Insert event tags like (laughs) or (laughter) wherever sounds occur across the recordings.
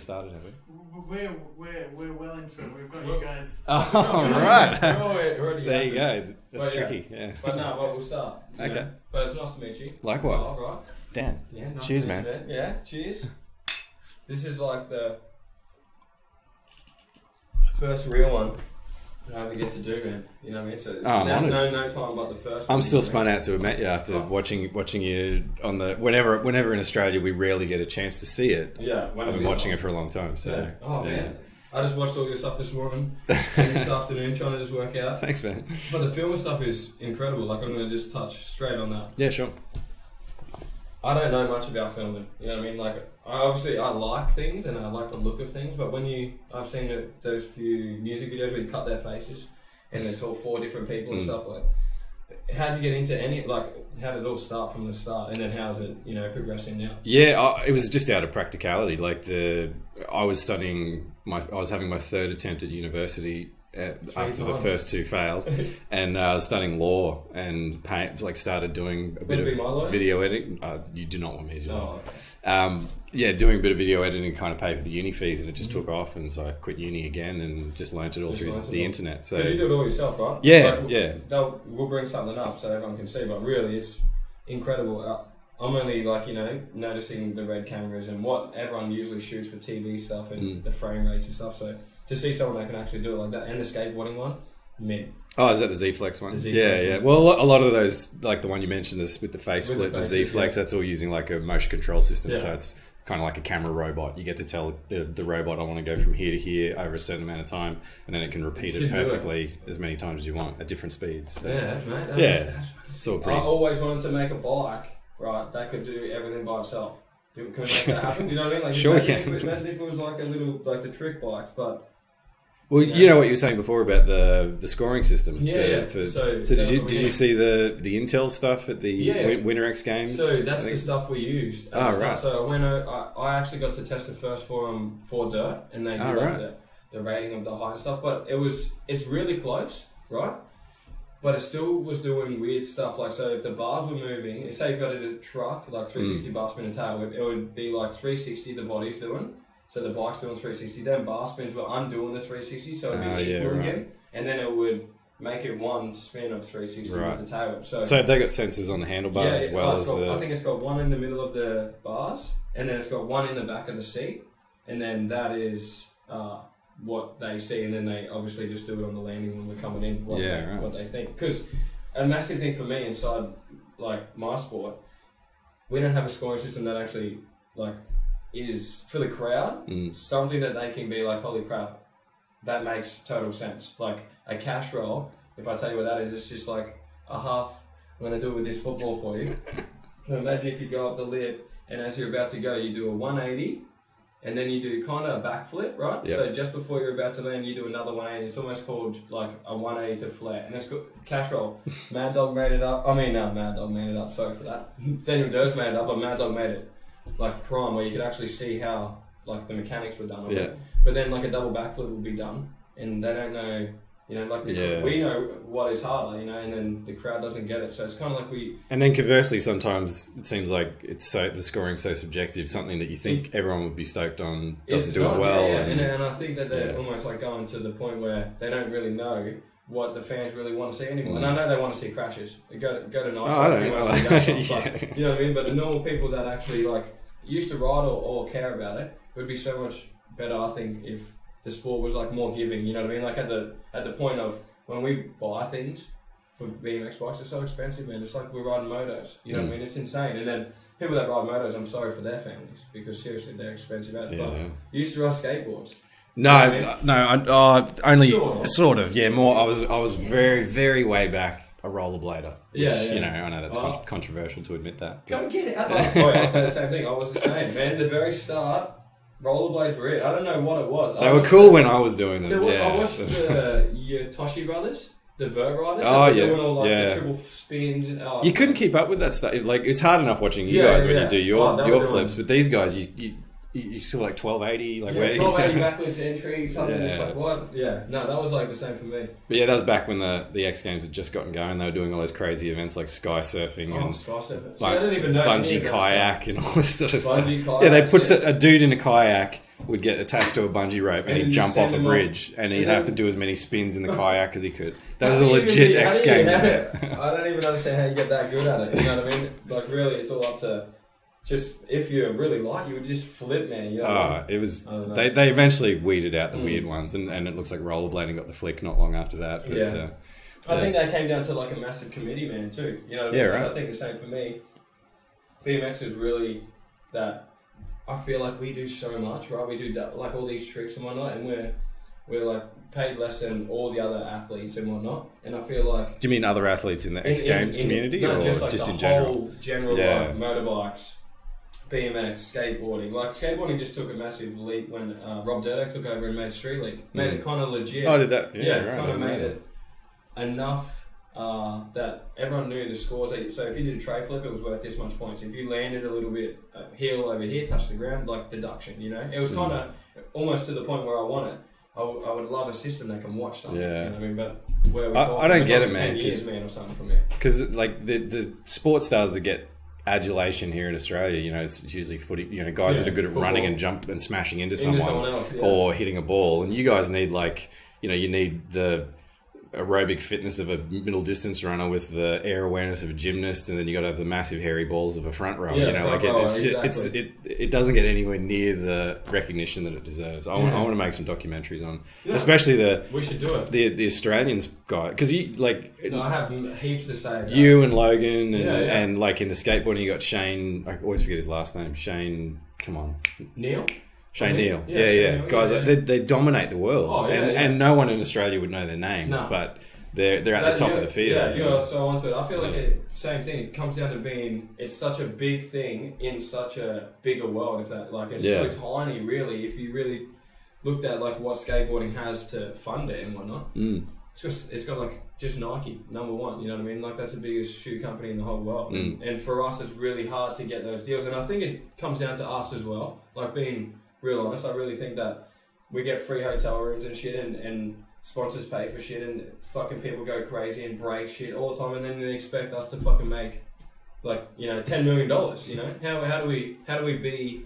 started, have we? We're, we're, we're well into it. We've got you guys. (laughs) Oh, We're already- (laughs) we're already There you at it. go. That's But yeah. tricky. Yeah. But no, well, we'll start. you Okay. know. But it's nice to meet you. Likewise. Oh, right. Dan. Yeah, nice Cheers, to meet man. you, man. Yeah, cheers. This is like the first real one I get to do, man. You know what I mean? So Oh, no, no, no time but the first. I'm still spun out to have met you after Oh. watching watching you on the whenever whenever in Australia we rarely get a chance to see it. what I mean? Yeah, when I've been watching saw- it for a long time. So Yeah. Oh yeah. man, I just watched all your stuff this morning, (laughs) and this afternoon, trying to just work out. Thanks, man. But the film stuff is incredible. Like I'm going to just touch straight on that. Yeah, sure. I don't know much about filming. You know what I mean? Like, I obviously I like things and I like the look of things, but when you, I've seen those few music videos where you cut their faces, and there's all four different people and Mm. stuff like. How did you get into any like? How did it all start from the start, and then how's it you know progressing now? Yeah, I, it was just out of practicality. Like the, I was studying my, I was having my third attempt at university at, after the first two failed, (laughs) and uh, I was studying law and paint, like started doing a bit Wanna be my of video editing. Uh, you do not want me to. do that. Oh, okay. Um, yeah, doing a bit of video editing kind of pay for the uni fees, and it just took off. And so I quit uni again and just learnt it all Just through the internet. So you do it all yourself, right? Yeah, Like, yeah. They'll, we'll bring something up so everyone can see, but really it's incredible. Uh, I'm only like, you know, noticing the red cameras and what everyone usually shoots for TV stuff and Mm. the frame rates and stuff. So to see someone that can actually do it like that and the skateboarding one, mint. Oh, is that the Z Flex one? The Z yeah, Flex yeah. one. Well, a lot, of those, like the one you mentioned, this with the face With the split, the, faces, Z Flex, yeah. that's all using like a motion control system. So it's kind of like a camera robot. You get to tell the, the robot, I want to go from here to here over a certain amount of time, and then it can repeat You it can do it. perfectly as many times as you want at different speeds. So Yeah, mate. that- Yeah. that's- it's all I always wanted to make a bike, right, that could do everything by itself. Do, can we make that happen? Do you know what I mean? Like, (laughs) Sure we imagine, can. If, imagine if it was like a little, like the trick bikes, but Well, you know what you were saying before about the the scoring system. Yeah, uh, yeah. for- So so did you did you see the the Intel stuff at the Yeah. Win- Winter X Games? So that's the stuff we used. Oh, right. So I went. o- I, I actually got to test the first forum for Dirt, and they ah, did Oh, right. the, the rating of the height and stuff. But it was it's really close, right? But it still was doing weird stuff. Like so, if the bars were moving, say if I did a truck like 360 hmm. Mm. bar spin and tail whip, it would be like 360 the body's doing. So the bike's doing 360. Then bar spins were undoing the 360, so it'd be Ah, equal yeah, right. again, and then it would make it one spin of 360 Right. with the tail. So So they got sensors on the handlebars as well oh, as got, the. I think it's got one in the middle of the bars, and then it's got one in the back of the seat, and then that is uh, what they see, and then they obviously just do it on the landing when we're coming in. What Yeah, they, right. what they think. Because a massive thing for me inside like my sport, we don't have a scoring system that actually like is for the crowd Mm. something that they can be like, holy crap, that makes total sense. Like a cash roll, if I tell you what that is, it's just like a half. I'm going to do it with this football for you. (laughs) Imagine if you go up the lip and as you're about to go, you do a 180 and then you do kind of a backflip, right? Yep. So just before you're about to land, you do another way and it's almost called like a 180 to flat. And it's called cash roll. (laughs) Mad Dog made it up. I mean, no, Mad Dog made it up. Sorry for that. (laughs) Daniel Dhers made it up, but Mad Dog made it like prime where you could actually see how like the mechanics were done. it. But then like a double backflip will be done, and they don't know. You know, like the, Yeah. we know what is harder, you know, and then the crowd doesn't get it. So it's kind of like we And then conversely, sometimes it seems like it's so the scoring's so subjective. Something that you think everyone would be stoked on doesn't do as well. Yeah, yeah. and- And, I think that they're Yeah. almost like going to the point where they don't really know what the fans really want to see anymore. And Mm. I know they want to see crashes. Go to, go to Nitro Oh, I don't want to see that (laughs) know. But, Yeah. You know what I mean? But the normal people that actually like used to ride or, or care about it it would be so much better. I think if the sport was like more giving. You know what I mean? Like at the at the point of when we buy things for BMX bikes, it's so expensive, man. It's like we're riding motos. You know what I Mm. mean? It's insane. And then people that ride motos, I'm sorry for their families because seriously, they're expensive as. But Yeah. you used to ride skateboards. No, no, I, uh, only Sort sort of. of. Yeah, more. I was, I was very, very way back a rollerblader. Which, Yeah, yeah. You know, I know that's Well- con- controversial to admit that. Come get it. Oh, boy, I say the same thing. I was the same, man. The very start, rollerblades were it. I don't know what it was. I They were watched cool the- when I was doing them. Yeah. I watched the (laughs) Yotoshi brothers, the vert riders. Oh, were yeah. doing all like Yeah. the triple spins and oh, you couldn't keep up with that stuff. Like it's hard enough watching you Yeah, guys when you do your Oh, were your doing- flips, but these guys, you, you you, still like twelve eighty, like yeah, where? 1280 (laughs) backwards entry, something just like what? Yeah, no, that was like the same for me. But yeah, that was back when the the X Games had just gotten going. They were doing all those crazy events like sky surfing Oh, and skyscraper. See, like, I didn't even know bungee kayak and (laughs) all this sort of stuff. Bungee yeah, they put yeah. a dude in a kayak would get attached to a bungee rope and, And he'd jump off a him off. bridge and he'd And have to do as many spins in the (laughs) kayak as he could. That was a do you even legit be- X Games. how do- event. I don't even understand how you get that good at it. You know what I mean? Like, really, it's all up to just if you really like, you would just flip, man. You know Ah, it was. I don't know. They, they eventually weeded out the Mm. weird ones, and, and it looks like rollerblading got the flick not long after that. But, Yeah. uh, I Yeah. think that came down to like a massive committee, man, too. You know what I mean? Yeah, right. I think the same for me. BMX is really that. I feel like we do so much, right? We do that, like all these tricks and whatnot, and we're we're like paid less than all the other athletes and whatnot. And I feel like do you mean other athletes in the X in- Games in- in- community, no, or just, just, like in the general? general Yeah. like motorbikes, BMX, skateboarding. Like skateboarding just took a massive leap when uh, Rob Dyrdek took over and made Street League. Made it kind of legit. Oh, did that? yeah, right, kind of made it enough uh, that everyone knew the scores. That, so if you did a tray flip, it was worth this much points. If you landed a little bit uh, heel over here, touched the ground, like deduction. You know, it was Mm. kind of almost to the point where I want it. I, w- I would love a system that can watch something. Yeah. you know I mean, but where we I- talking? I don't get it, man, Ten years, man, or something from me. because like the the sports stars that get adulation here in Australia, you know, it's usually footy, you know, guys Yeah, that are good at football. running and jump and smashing into Into someone, someone else, yeah. or hitting a ball, and you guys need like, you know, you need the aerobic fitness of a middle distance runner with the air awareness of a gymnast, and then you got to have the massive hairy balls of a front rower. Yeah, you know, like it, rower, it's, ju- it's exactly. it it doesn't get anywhere near the recognition that it deserves. I want, I want to make some documentaries on, Yeah. especially the We should do it. the the Australians guy because you like No, I have heaps to say. You and Logan and, Yeah, yeah. and like in the skateboarding you got Shane I always forget his last name Shane come on Neil. Shane yeah. Neal Yeah, yeah Shane yeah, Neal, guys yeah. They, they dominate the world Oh, yeah, and yeah. and no one in Australia would know their names No. but they're they're at That- the top of the field Yeah, you're so onto it. I feel like it same thing. It comes down to being it's such a big thing in such a bigger world. If that like it's Yeah. so tiny, really. If you really looked at like what skateboarding has to fund it and whatnot, Mm. it's just it's got like just Nike number one. You know what I mean? Like that's the biggest shoe company in the whole world. Mm. And for us, it's really hard to get those deals. And I think it comes down to us as well. Like being real honest, I really think that we get free hotel rooms and shit, and, and sponsors pay for shit, and fucking people go crazy and break shit all the time, and then they expect us to fucking make like you know ten million dollars. You know how how do we how do we be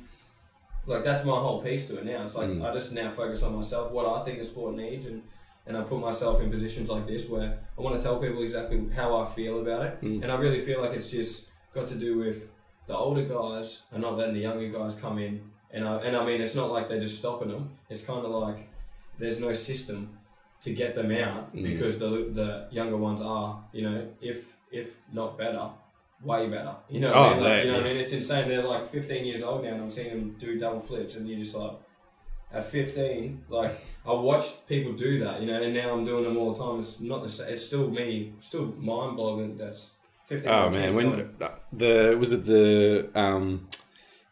like that's my whole piece to it now. It's like Mm. I just now focus on myself, what I think the sport needs, and and I put myself in positions like this where I want to tell people exactly how I feel about it, Mm. and I really feel like it's just got to do with the older guys are not letting the younger guys come in, and I and I mean it's not like they're just stopping them. It's kind of like there's no system to get them out Mm. because the the younger ones are, you know, if if not better, way better. You know, what I Oh, mean? Like, they- you know, what I mean, it's insane. They're like 15 years old now, and I'm seeing them do double flips, and you're just like. At 15, like I watched people do that, you know, and now I'm doing them all the time. It's not the same. It's still me, still mind boggling. That's 15. oh man when the was it the um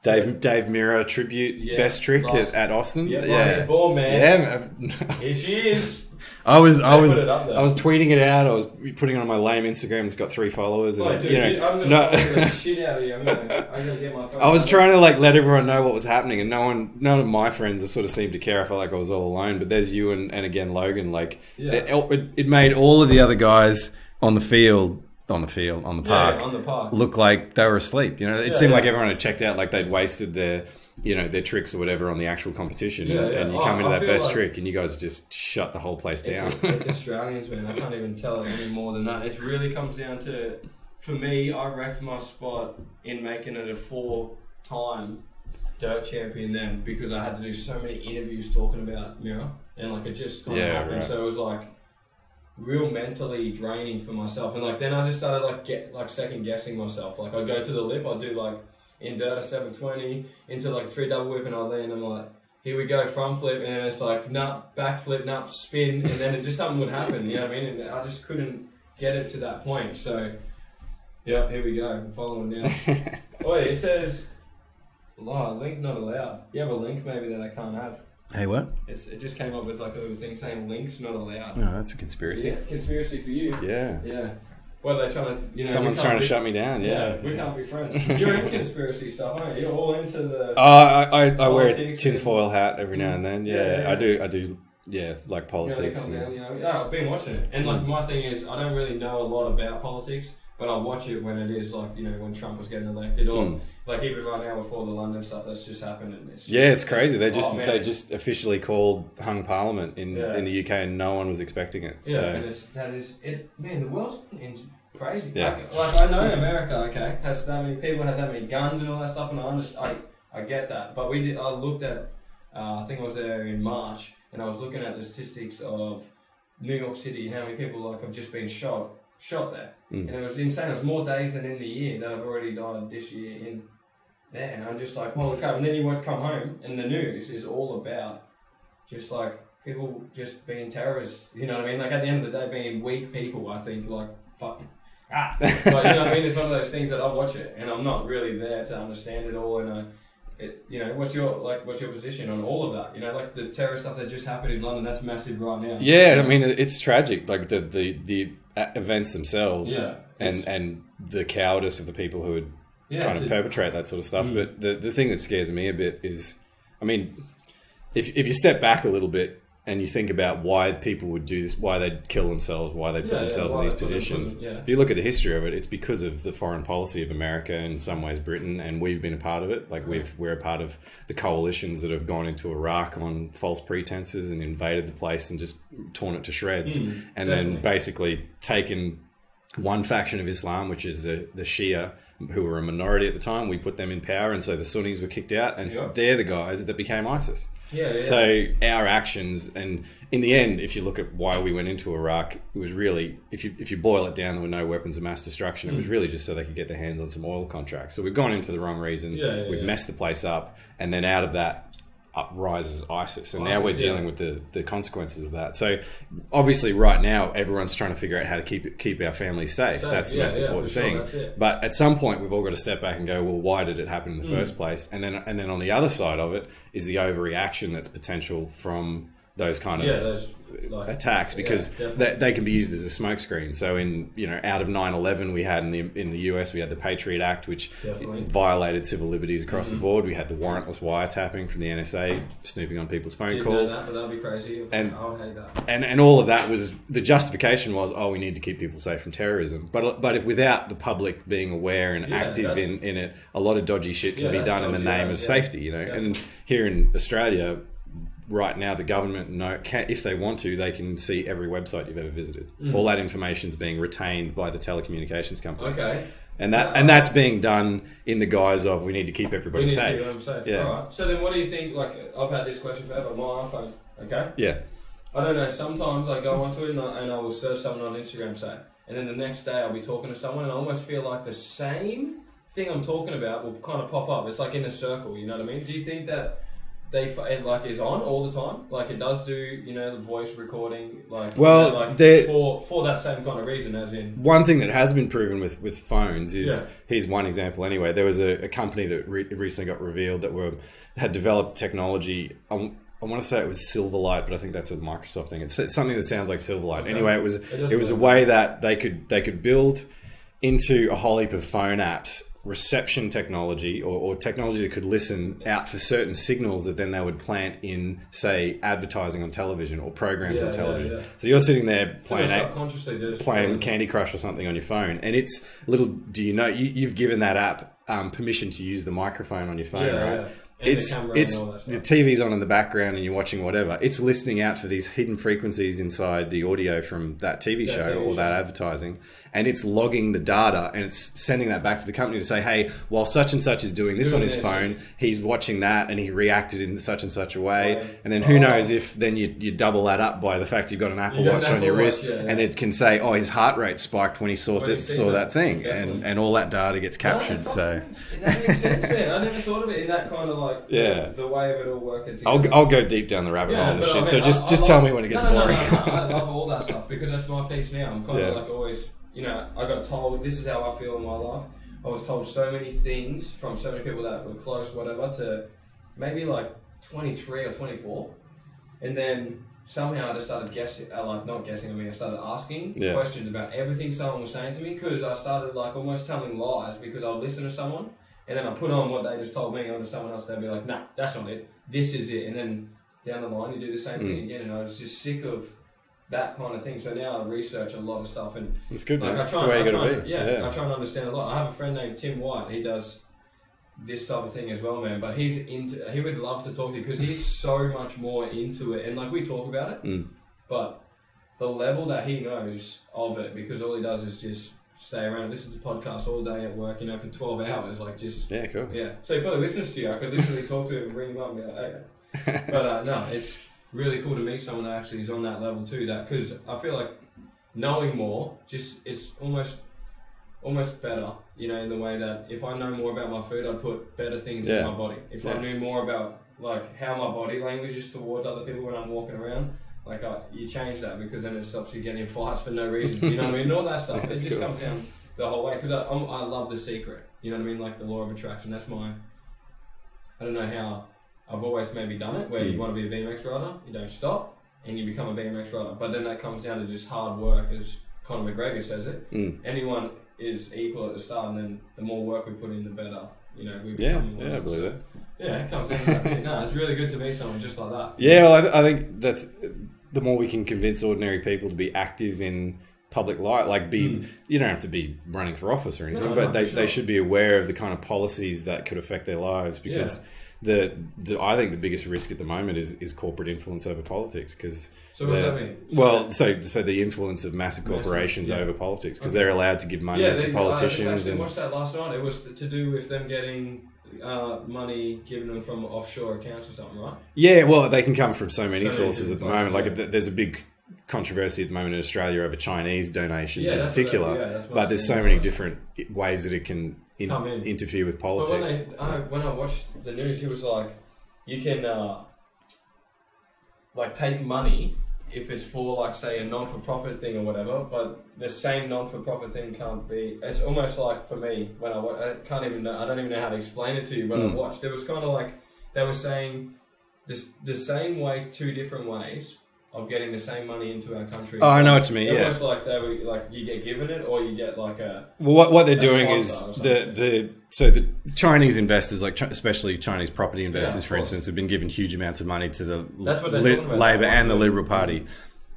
Dave Dave Mirra tribute Yeah, best trick at, at Austin yeah, yeah ball man. yeah. Here she is. I was I was put it up there. I was tweeting it out. I was putting it on my lame Instagram. It's got three followers. And, Oh, dude, you know, I'm gonna no- (laughs) shit out of you. I'm gonna, I'm gonna get my phone. I was trying to like let everyone know what was happening, and no one, none of my friends sort of seemed to care. I felt like I was all alone. But there's you and, and again Logan. Like Yeah. it, it made all of the other guys on the field, on the field, on the park, Yeah, on the park. look like they were asleep. You know, it Yeah, seemed like everyone had checked out, like they'd wasted their, you know, their tricks or whatever on the actual competition. Yeah, and, yeah. and you come into I that best like- trick, and you guys just shut the whole place down. It's, it's (laughs) Australians, man. I can't even tell any more than that. It really comes down to, for me, I wrecked my spot in making it a four-time dirt champion then because I had to do so many interviews talking about Mirra, and like it just kind of Yeah, happened. right. So it was like real mentally draining for myself, and like then I just started like get like second guessing myself. Like I'd go to the lip, I'd do like in dirt a seven twenty into like three double whip, and I land. I'm like here we go, front flip, and then it's like, nah, back flip, nah, spin, and then it just something would happen, you know what I mean? And I just couldn't get it to that point. So, yeah, here we go. I'm following now. (laughs) oh, it says, oh, link not allowed. You have a link maybe that I can't have. Hey, what? It's, it just came up with like a little thing saying links not allowed. No, that's a conspiracy. Yeah, conspiracy for you. Yeah. Yeah. What are they trying to? You know, Someone's trying to be- shut me down. Yeah. we can't be friends. You're in (laughs) conspiracy stuff, aren't you? You're all into the. Uh, I, I, I wear a tinfoil hat every now and then. Yeah, Yeah, yeah. I do. I do. Yeah, like you know, politics. and- down, you know. Yeah, I've been watching it, and like my thing is, I don't really know a lot about politics, but I watch it when it is like you know when Trump was getting elected, or Mm. like even right now before the London stuff that's just happened, and it's just, Yeah, it's crazy. They just oh, man, they just officially called hung Parliament in Yeah. in the UK, and no one was expecting it. Yeah, and it's, that is it. Man, the world's in crazy. Yeah. Like, like I know America, okay, has that many people, has that many guns and all that stuff, and I understand. I, I get that, but we did. I looked at. Uh, I think I was there in March, and I was looking at the statistics of New York City and how many people like have just been shot shot there, Mm. and it was insane. It was more days than in the year that I've already died this year in there, and I'm just like, holy crap! And then you would come home, and the news is all about just like people just being terrorists. You know what I mean? Like at the end of the day, being weak people. I think like fucking ah. (laughs) But you know what I mean? It's one of those things that I watch it, and I'm not really there to understand it all. And uh, it, you know, what's your like? What's your position on all of that? You know, like the terror stuff that just happened in London. That's massive right now. yeah, I mean it's tragic. Like the the the events themselves. Yeah, And and the cowardice of the people who would yeah, kind of perpetrate that sort of stuff. Mm. But the the thing that scares me a bit is, I mean, if if you step back a little bit and you think about why people would do this, why they'd kill themselves, why they'd put yeah, themselves why in these positions. them- yeah. If you look at the history of it, it's because of the foreign policy of America and in some ways Britain, and we've been a part of it. Like we've we're a part of the coalitions that have gone into Iraq on false pretenses and invaded the place and just torn it to shreds, Mm, and definitely. then basically taken one faction of Islam, which is the the Shia, who were a minority at the time. We put them in power, and so the Sunnis were kicked out, and Yeah. they're the guys that became ISIS. yeah, yeah. So our actions, and in the end, if you look at why we went into Iraq, it was really, if you if you boil it down, there were no weapons of mass destruction. It was Mm. really just so they could get their hands on some oil contracts. So we've gone in for the wrong reason. Yeah, yeah, we've messed the place up, and then out of that. Up rises ISIS, and now we're yeah. dealing with the, the consequences of that. So, obviously, right now, everyone's trying to figure out how to keep keep our families safe. Safe, That's the yeah, most yeah, important sure, thing. But at some point, we've all got to step back and go, well, why did it happen in the Mm. first place? And then, and then on the other side of it is the overreaction that's potential from those kind of yeah, those like attacks because yeah, they, they can be used as a smokescreen. So in you know out of 9/11 we had in the in the US we had the Patriot Act which Definitely. violated civil liberties across Mm-hmm. the board. We had the warrantless wiretapping from the NSA snooping on people's phone Didn't calls. that, that'd be crazy. And- I would hate that. And, and all of that was the justification was oh we need to keep people safe from terrorism but but if without the public being aware and Yeah, active in, in it a lot of dodgy shit can be done in the name of safety you know and here in Australia right now the government know, can, if they want to they can see every website you've ever visited Mm. all that information is being retained by the telecommunications company Okay. and that and that's being done in the guise of we need to keep everybody need to safe keep safe. Yeah. Right. So then, what do you think? Like, I've had this question forever. My iPhone. Okay. yeah I don't know. Sometimes I go onto it and I, and I will search someone on Instagram, say, and then the next day I'll be talking to someone, and I almost feel like the same thing I'm talking about will kind of pop up. It's like in a circle. You know what I mean? Do you think that? They it like is on all the time, like it does do, you know, the voice recording, like Well, you know, like for for that same kind of reason, as in One thing that has been proven with, with phones is Yeah. here's one example anyway. There was a, a company that re- recently got revealed that were had developed technology. I, I want to say it was Silverlight, but I think that's a Microsoft thing. It's, it's something that sounds like Silverlight. Okay. Anyway, it was does it was a way that they could they could build into a whole heap of phone apps reception technology or, or technology that could listen out for certain signals that then they would plant in say advertising on television or programs Yeah, on television. yeah. So you're sitting there playing a- subconsciously they're playing Candy Crush or something on your phone, and it's little. Do you know you, you've given that app um, permission to use the microphone on your phone, Yeah, right? yeah. It's it's the. TV's on in the background and you're watching whatever. It's listening out for these hidden frequencies inside the audio from that TV That show TV or show. that advertising, and it's logging the data and it's sending that back to the company to say, hey, while such and such is doing this Doing on his this, phone, he's watching that and he reacted in such and such a way, Right. and then who Oh. knows if then you you double that up by the fact you've got an Apple You got an Watch on your Watch, wrist, yeah, yeah. and it can say, oh, his heart rate spiked when he saw When that saw that. that thing, and Definitely. and all that data gets captured. No, So that makes sense, man. I never thought of it in that kind of like Yeah. the, the way of it all working together. I'll I'll go deep down the rabbit hole on but this I shit. mean, so I- just I just tell me when it gets no, boring. No, I love all that stuff because that's my piece now. I'm kind (laughs) Yeah. of like always, you know, I got told this is how I feel in my life. I was told so many things from so many people that were close, whatever, to maybe like 23 or 24. And then somehow I just started guessing, uh, like not guessing. I mean, I started asking Yeah. questions about everything someone was saying to me because I started like almost telling lies because I would listen to someone and then I put on what they just told me onto someone else. They'd be like, "Nah, that's not it. This is it." And then down the line, you do the same Mm. thing again. And I was just sick of that kind of thing. So now I research a lot of stuff and It's good, like man. I That's try, way you got to be. yeah, I try and understand a lot. I have a friend named Tim White. He does this type of thing as well, man. But he's into. He would love to talk to you because he's so much more into it, and like we talk about it, Mm. but the level that he knows of it, because all he does is just stay around, listen to podcasts all day at work, you know, for twelve hours, like just Yeah, cool. yeah. So he probably listens to you. I could literally talk to him and ring him up and be like, hey. (laughs) But uh, no, it's really cool to meet someone that actually is on that level too. That because I feel like knowing more, just it's almost almost better. You know, in the way that if I know more about my food, I'd put better things Yeah. in my body. If I knew more about like how my body language is towards other people when I'm walking around. Like I, you change that because then it stops you getting in fights for no reason. You know what I mean? And all that (laughs) stuff. It just cool. comes down the whole way because I, I'm- I love the secret. You know what I mean? Like the law of attraction. That's my. I don't know how. I've always maybe done it where you Mm. want to be a BMX rider, you don't stop, and you become a BMX rider. But then that comes down to just hard work, as Conor McGregor says it. Mm. Anyone is equal at the start, and then the more work we put in, the better. You know, we Yeah, become. yeah, I believe that. Yeah, it comes down to that. no, it's really good to meet someone just like that. Yeah, well, I, th- I think that's the more we can convince ordinary people to be active in public life, like be, Mm. you don't have to be running for office or anything, No, but they, for they should be aware of the kind of policies that could affect their lives because the, the I think the biggest risk at the moment is, is corporate influence over politics because So what does that mean? So well, so so the influence of massive Massive, corporations yeah. over politics because Okay. they're allowed to give money yeah, to they, politicians I actually and watched that last night. It was to do with them getting uh, money given them from offshore accounts or something, right? Yeah, well, they can come from so many So many sources at the moment. Like, there's a big controversy at the moment in Australia over Chinese donations Yeah, in what particular. Yeah, that's what I but there's so many about. different ways that it can in, Come in. interfere with But when, politics. they, I, when I watched the news, he was like, you can uh, like take money if it's for like say a non-for-profit thing or whatever, but the same non-for-profit thing can't be. It's almost like for me when I, I can't even know, I don't even know how to explain it to you. But I Mm. watched, it was kind of like they were saying this the same way, two different ways of getting the same money into our country. Oh, I know what you mean. Yeah. Almost like they were like you get given it or you get like a Well, what, what they're doing is the, the so the Chinese investors, like especially Chinese property investors, of for instance, have been given huge amounts of money to the Li- Labor and the. Liberal Party.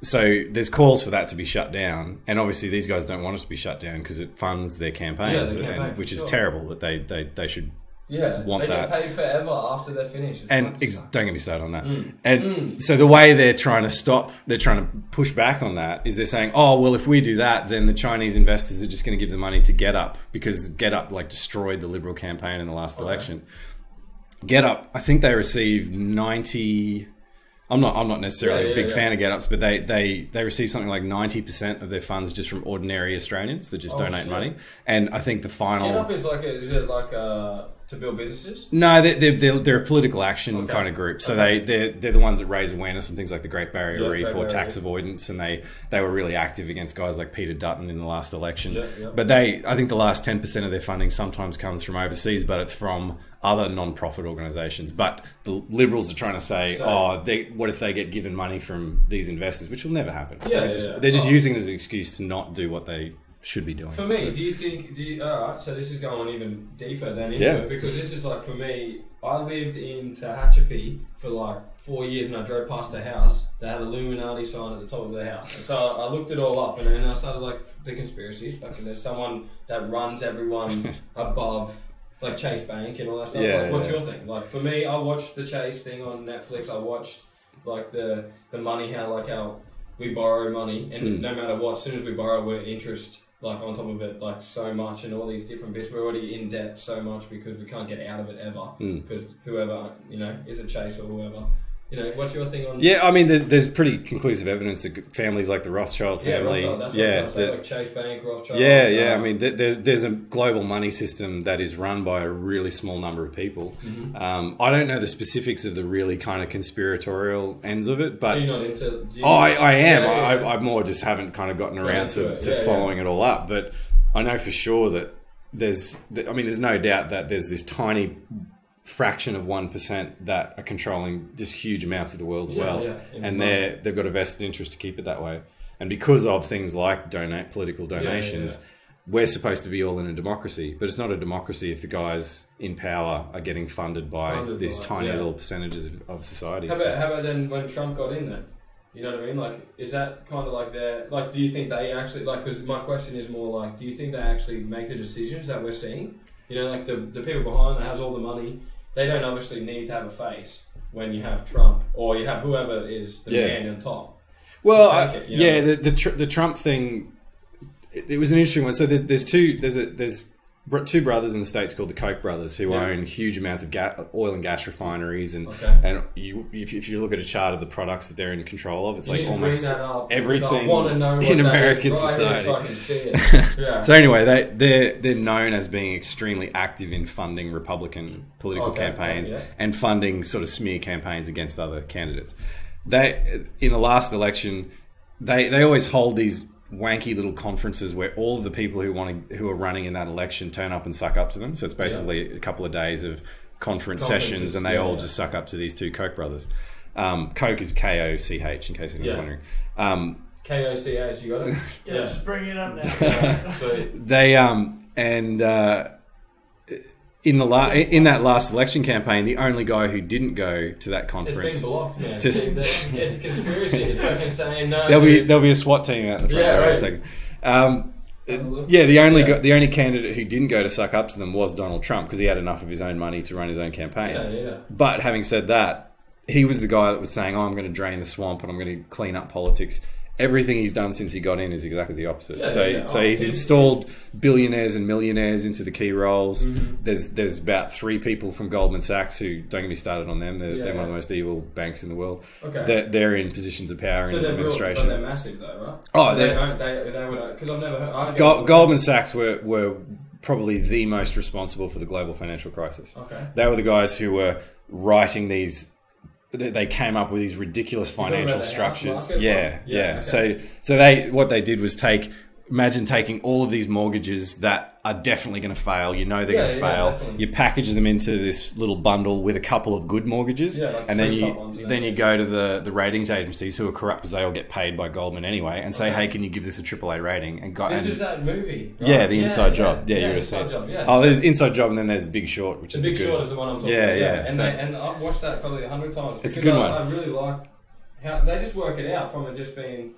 So there's calls for that to be shut down, and obviously these guys don't want us to be shut down because it funds their campaigns, their campaign, and, which is sure. terrible. That they, they, they should yeah. Want they that. get paid forever after they're finished. It's and ex- don't get me started on that. Mm. And Mm. so the way they're trying to stop, they're trying to push back on that is they're saying, oh well, if we do that, then the Chinese investors are just going to give the money to GetUp because GetUp like destroyed the Liberal campaign in the last Okay. election. GetUp, I think they received ninety. I'm not. I'm not necessarily Yeah, a big yeah. fan of GetUps, but they they they receive something like ninety percent of their funds just from ordinary Australians that just Oh, donate shit. money. And I think the final. GetUp is like a, is it like a, to build businesses? No, they're, they're, they're, a political action Okay. kind of group. So Okay. they, they're, they're the ones that raise awareness on things like the Great Barrier Yeah, Reef or tax Reef. avoidance. And they, they were really active against guys like Peter Dutton in the last election. Yeah, yeah. But they, I think the last 10% of their funding sometimes comes from overseas, but it's from other non-profit organisations. But the Liberals are trying to say, So- oh, they, what if they get given money from these investors, which will never happen. Yeah, they're just, they're just Oh. using it as an excuse to not do what they should be doing. For me, do you think? Do you, all right. So this is going even deeper than into Yeah. it because this is like for me. I lived in Tehachapi for like four years, and I drove past a house that had a Illuminati sign at the top of the house. And so I looked it all up, and then I started like the conspiracies. Fucking, there's someone that runs everyone (laughs) above. Like Chase Bank and all that stuff. Yeah, like, what's yeah. your thing? Like for me, I watched the Chase thing on Netflix. I watched like the the money how like how we borrow money and Mm. no matter what, as soon as we borrow, we're interest like on top of it like so much and all these different bits. We're already in debt so much because we can't get out of it ever Mm. because whoever you know is a chase or whoever. You know, what's your thing on? Yeah, I mean, there's, there's pretty conclusive evidence that families like the Rothschild yeah, family, Rothschild, that's what yeah, I was trying say, that- like Chase Bank, Rothschild. Yeah, yeah. uh, I mean, there's there's a global money system that is run by a really small number of people. mhm. Um, I don't know the specifics of the really kind of conspiratorial ends of it, so but you're not into. you- oh, I, I am. Yeah, yeah, I, yeah. I, I more just haven't kind of gotten around to, to Yeah, yeah. following it all up. But I know for sure that there's. I mean, there's no doubt that there's this tiny fraction of one percent that are controlling just huge amounts of the world's Yeah, wealth, yeah, and they're they've got a vested interest to keep it that way. And because of things like donate political donations, yeah. we're supposed to be all in a democracy, but it's not a democracy if the guys in power are getting funded by Funded these by- tiny little percentages of, of society. How So- about how about then when Trump got in then? You know what I mean? Like, is that kind of like their like? Do you think they actually like? Because my question is more like, do you think they actually make the decisions that we're seeing? You know, like the the people behind that has all the money, they don't obviously need to have a face when you have Trump or you have whoever is the Yeah. man on top. Well, take I- it, you know? yeah, the the, tr- the Trump thing, it, it was an interesting one. So there's, there's two there's a there's two brothers in the states called the Koch brothers who Yeah. own huge amounts of oil and gas refineries, and Okay. and you if, if you look at a chart of the products that they're in control of, it's You like almost bring that up because everything I want to know what in American right society. so I can see it. (laughs) Yeah. So anyway, they they're they're known as being extremely active in funding Republican political Okay, campaigns yeah. and funding sort of smear campaigns against other candidates. They in the last election, they they always hold these wanky little conferences where all of the people who want to, who are running in that election turn up and suck up to them. So it's basically a couple of days of conference Conferences, sessions, and they yeah, all yeah. just suck up to these two Koch brothers. Um, Koch is K O C H, in case anyone's Yeah. wondering. Um, KOCH, you got it. Yeah, (laughs) Yeah. just bring it up now. (laughs) They um and uh, in the la- in that last election campaign, the only guy who didn't go to that it's conference, been blocked, man. Just- it's a conspiracy. It's fucking saying no. there'll be there'll be a SWAT team out in the front Yeah, there in a second. Um, Have a look. yeah, the only Yeah. Go- the only candidate who didn't go to suck up to them was Donald Trump because he had enough of his own money to run his own campaign. Yeah, yeah. But having said that, he was the guy that was saying, "Oh, I'm going to drain the swamp and I'm going to clean up politics." Everything he's done since he got in is exactly the opposite. Yeah, so, yeah, so Oh, he's installed billionaires and millionaires into the key roles. Mhm. There's there's about three people from Goldman Sachs who don't get me started on them. They're, Yeah, they're one of the most evil banks in the world. Okay. They're, they're in positions of power so in his they're real, administration. they're massive though, right? Oh, So they they're- don't. They they would because I've never heard. I Go- Goldman Sachs were, were probably the most responsible for the global financial crisis. Okay. They were the guys who were writing these. They they came up with these ridiculous financial about the house structures. Yeah, yeah. Yeah, okay. So, so they what they did was take. Imagine taking all of these mortgages that are definitely going to fail. You know they're Yeah, going to yeah, fail. definitely. You package them into this little bundle with a couple of good mortgages, Yeah, like and then you ones, then you go to the, the ratings agencies who are corrupt because they all get paid by Goldman anyway, and say, Okay. "Hey, can you give this a AAA rating?" And go This and is that movie. right? Yeah, the Inside Job. Yeah, you would've Inside seen. Job. Yeah. Oh, there's Inside Job, and then there's Big Short, which the is Big. Short is the one I'm talking Yeah, about. yeah. And they, and I've watched that probably a hundred times. It's a good I, one. I really like how they just work it out from it just being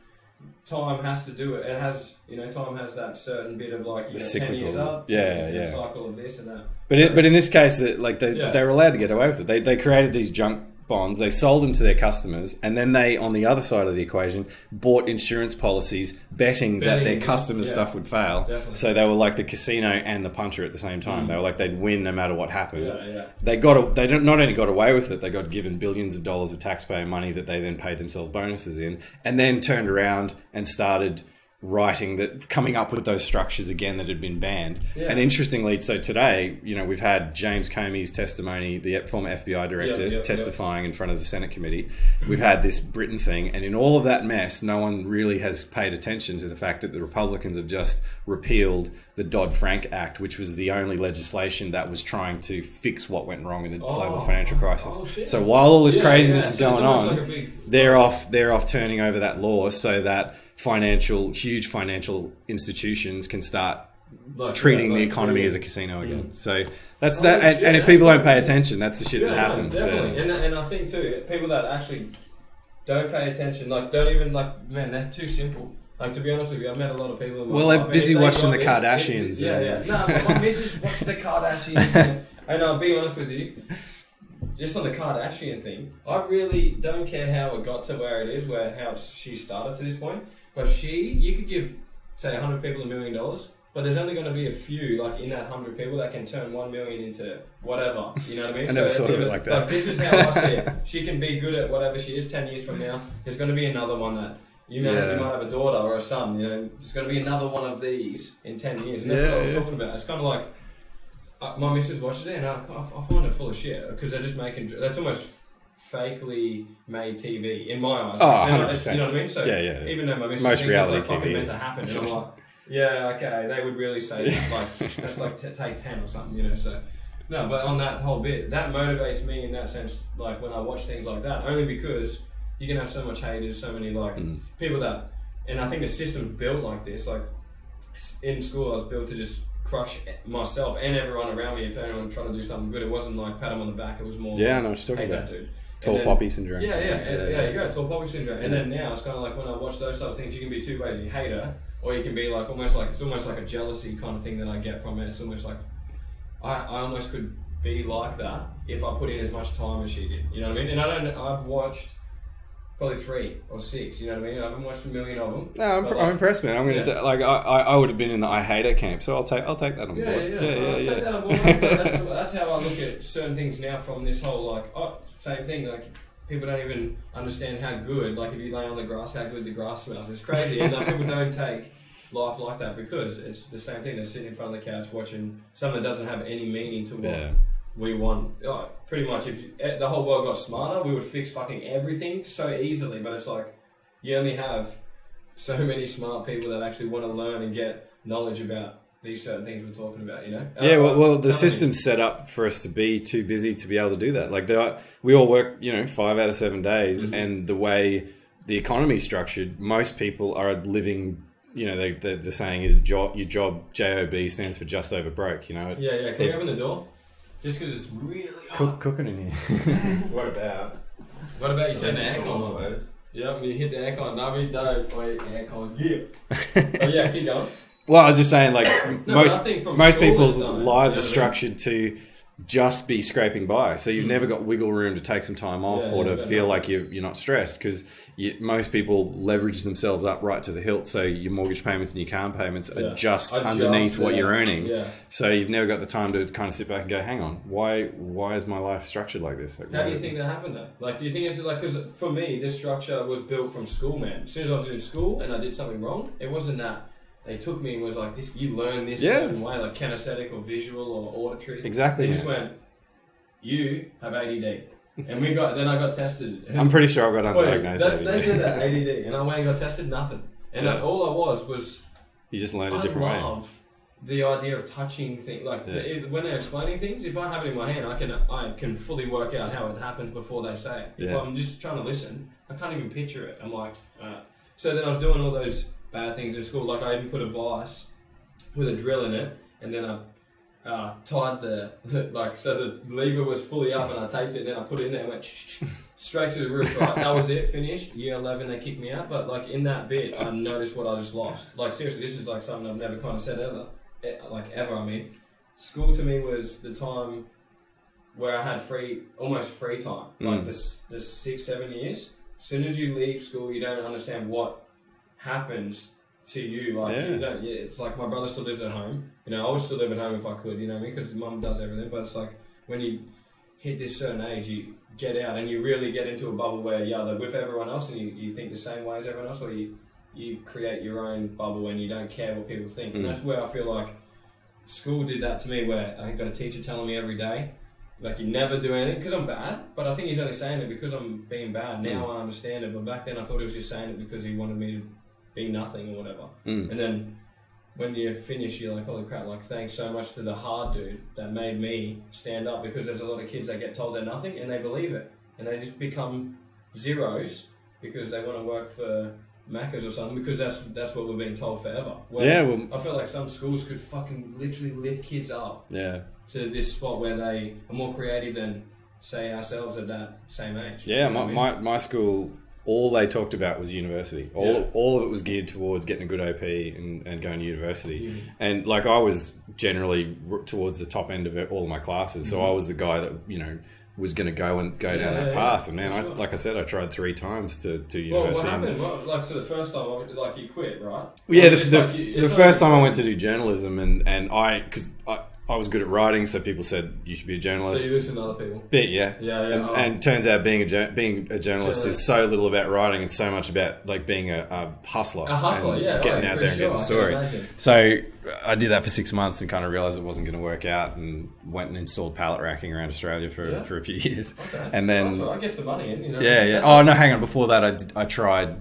time has to do it. It has you know time has that certain bit of like you The know, ten years cyclical- up, yeah, years yeah. cycle of this and that. But it, but in this case, that like they Yeah. they were allowed to get away with it. They they created these junk bonds, they sold them to their customers, and then they on the other side of the equation bought insurance policies, betting, that their customers' yeah. stuff would fail. Definitely. So they were like the casino and the puncher at the same time. Mm. They were like they'd win no matter what happened. Yeah, yeah. They got a, they not only got away with it, they got given billions of dollars of taxpayer money that they then paid themselves bonuses in, and then turned around and started writing that coming up with those structures again that had been banned. Yeah. And interestingly, so today, you know, we've had James Comey's testimony, the former FBI director, testifying in front of the Senate committee. We've had this Britain thing, and in all of that mess, no one really has paid attention to the fact that the Republicans have just repealed the Dodd Frank Act, which was the only legislation that was trying to fix what went wrong in the Oh, global financial crisis. oh, so while all this Yeah, craziness yeah, is going on, like big- they're off they're off turning over that law so that financial huge financial institutions can start Like, treating yeah, the economy as a casino mm. again. So oh, that's Oh, that. And, and if people don't pay attention, that's the shit that happens. definitely. And, and I think too, people that actually don't pay attention, like don't even like, man, they're too simple. Like to be honest with you, I've met a lot of people. Well, I'm busy watching (laughs) the Kardashians, yeah, yeah. yeah. No, my missus watches the Kardashians. and- and I'll be honest with you, just on the Kardashian thing, I really don't care how it got to where it is, where how she started to this point. But she, you could give, say, hundred people a million dollars. But there's only going to be a few, like in that hundred people, that can turn one million into whatever. You know what I mean? (laughs) I never thought of it like that. But this is how I see it. She can be good at whatever she is. Ten years from now, there's going to be another one that you know. Yeah. You might have a daughter or a son. You know, there's going to be another one of these in ten years. And that's what I was yeah. talking about. It's kind of like uh, my missus watches it, and I, I find it full of shit because they're just making. That's almost fakely made TV in my eyes. Oh, You know, 100%. You know what I mean? So Yeah, yeah. even though my missus Most thinks it's reality like fucking TV meant to happen, and (laughs) I'm like, yeah, okay, they would really say that. Like that's like t- take ten or something, you know. So No, but on that whole bit, that motivates me in that sense. Like when I watch things like that, only because you can have so much haters, so many like Mm. people that, and I think the system's built like this. Like in school, I was built to just crush myself and everyone around me if anyone trying to do something good. It wasn't like pat them on the back. It was more Yeah, I like, know what you're talking hate about. that dude. Tall then- poppy syndrome. Yeah, yeah, yeah, yeah, you go, tall poppy syndrome. And Yeah. then now it's kind of like when I watch those type of things, you can be two ways. You hate her, or you can be like almost like it's almost like a jealousy kind of thing that I get from it. It's almost like I, I almost could be like that if I put in as much time as she did. You know what I mean? And I don't. I've watched probably three or six. You know what I mean? I haven't watched a million of them. No, I'm, But, I'm impressed, man. I'm gonna Yeah. say, like I, I, I would have been in the I hate her camp, so I'll take I'll take that on Yeah, board. yeah, yeah. I'll yeah, take that on board. That's, (laughs) that's how I look at certain things now from this whole like, oh, same thing. Like people don't even understand how good, like if you lay on the grass, how good the grass smells. It's crazy, and like, people don't take life like that because it's the same thing. They're sitting in front of the couch watching something that doesn't have any meaning to what yeah. We want. Oh, pretty much, if eh, the whole world got smarter, we would fix fucking everything so easily. But it's like you only have so many smart people that actually want to learn and get knowledge about these certain things we're talking about. You know? Yeah, Uh, well, well, the system's set up for us to be too busy to be able to do that. Like, there are, we all work, you know, five out of seven days, Mhm. and the way the economy's structured, most people are living. You know, they, the the saying is job. Your job, job, stands for just over broke. You know, Yeah, yeah. Can you open the door? Just because it's really hot. cooking in here. (laughs) What about? What about you turn the aircon on? Yeah, you hit the aircon. No, we don't. Wait, aircon. Yeah. (laughs) oh yeah, keep going. Well, I was just saying, like No, most but I think from most people's it's done it. lives You are know what I mean? structured to just be scraping by. So you've Mm. never got wiggle room to take some time off Yeah, or to yeah. feel like you, you're not stressed because most people leverage themselves up right to the hilt. So your mortgage payments and your car payments Yeah. are just Adjust underneath what you're earning. Yeah. So you've never got the time to kind of sit back and go, hang on, why why is my life structured like this? Like, How do you think that happened though? Like, do you think it's like because for me, this structure was built from school, man. As soon as I was in school and I did something wrong, it wasn't that they took me and was like, "This, you learn this Yeah. certain way, like kinesthetic or visual or auditory." Exactly. They just went, "You have ADD," and we got. Then I got tested. And I'm pretty sure I've got Wait, undiagnosed. they, they ADD. said that ADD, and I went and got tested. Nothing, and. I, all I was was You just learn a I different way. love the idea of touching things. Like Yeah. the, it- when they're explaining things, if I have it in my hand, I can I can fully work out how it happened before they say it. If Yeah. I'm just trying to listen, I can't even picture it. I'm like, uh. so then I was doing all those bad things in school. Like I even put a vice with a drill in it, and then I. Uh, tied the like so the lever was fully up and I taped it and then I put it in there and went straight through the roof right that was it finished year 11 they kicked me out but like in that bit I noticed what I just lost like seriously this is like something I've never kind of said ever like ever I mean school to me was the time where I had free almost free time like Mm. this this six seven years as soon as you leave school you don't understand what happens to you like Yeah. you don't, yeah, it's like my brother still lives at home. You know I would still live at home if I could you know what I mean? Because mum does everything but it's like when you hit this certain age you get out and you really get into a bubble where you're either with everyone else and you, you think the same way as everyone else or you you create your own bubble and you don't care what people think. And Mm. that's where I feel like school did that to me where I got a teacher telling me every day like you never do anything because I'm bad but I think he's only saying it because I'm being bad. Now I understand it but back then I thought he was just saying it because he wanted me to be nothing or whatever Mm. and then when you finish, you're like, holy crap, like, thanks so much to the hard dude that made me stand up because there's a lot of kids that get told they're nothing and they believe it. And they just become zeros because they want to work for Macca's or something because that's that's what we're being told forever. Where Yeah, well, I feel like some schools could fucking literally lift kids up yeah, to this spot where they are more creative than, say, ourselves at that same age. yeah. You know My, I mean? my my school, all they talked about was university. All Yeah. all of it was geared towards getting a good OP and, and going to university. Uni. And like I was generally towards the top end of it, all of my classes, so I was the guy that you know was going to go and go Mm-hmm. Yeah, down that yeah, yeah, path. And man, I, sure. like I said, I tried three times to to university. Well, what happened? What, like, so the first time, like, you quit, right? Yeah, Or the, the, like you- the first not- time I went to do journalism, and, and I, because I, I was good at writing, so people said you should be a journalist. So you listen to other people. Bit, yeah. Yeah, yeah. And, oh. and turns out being a being a journalist is so little about writing and so much about like being a, a hustler, a hustler, and yeah, oh, getting oh, out for there and sure, getting the story. imagine. So I did that for six months and kind of realized it wasn't going to work out, and went and installed pallet racking around Australia for Yeah. for a few (laughs) years. Okay. And then- That's all right. I guess the money in, you know. Yeah, yeah. Oh no, hang on. Before that, I did, I tried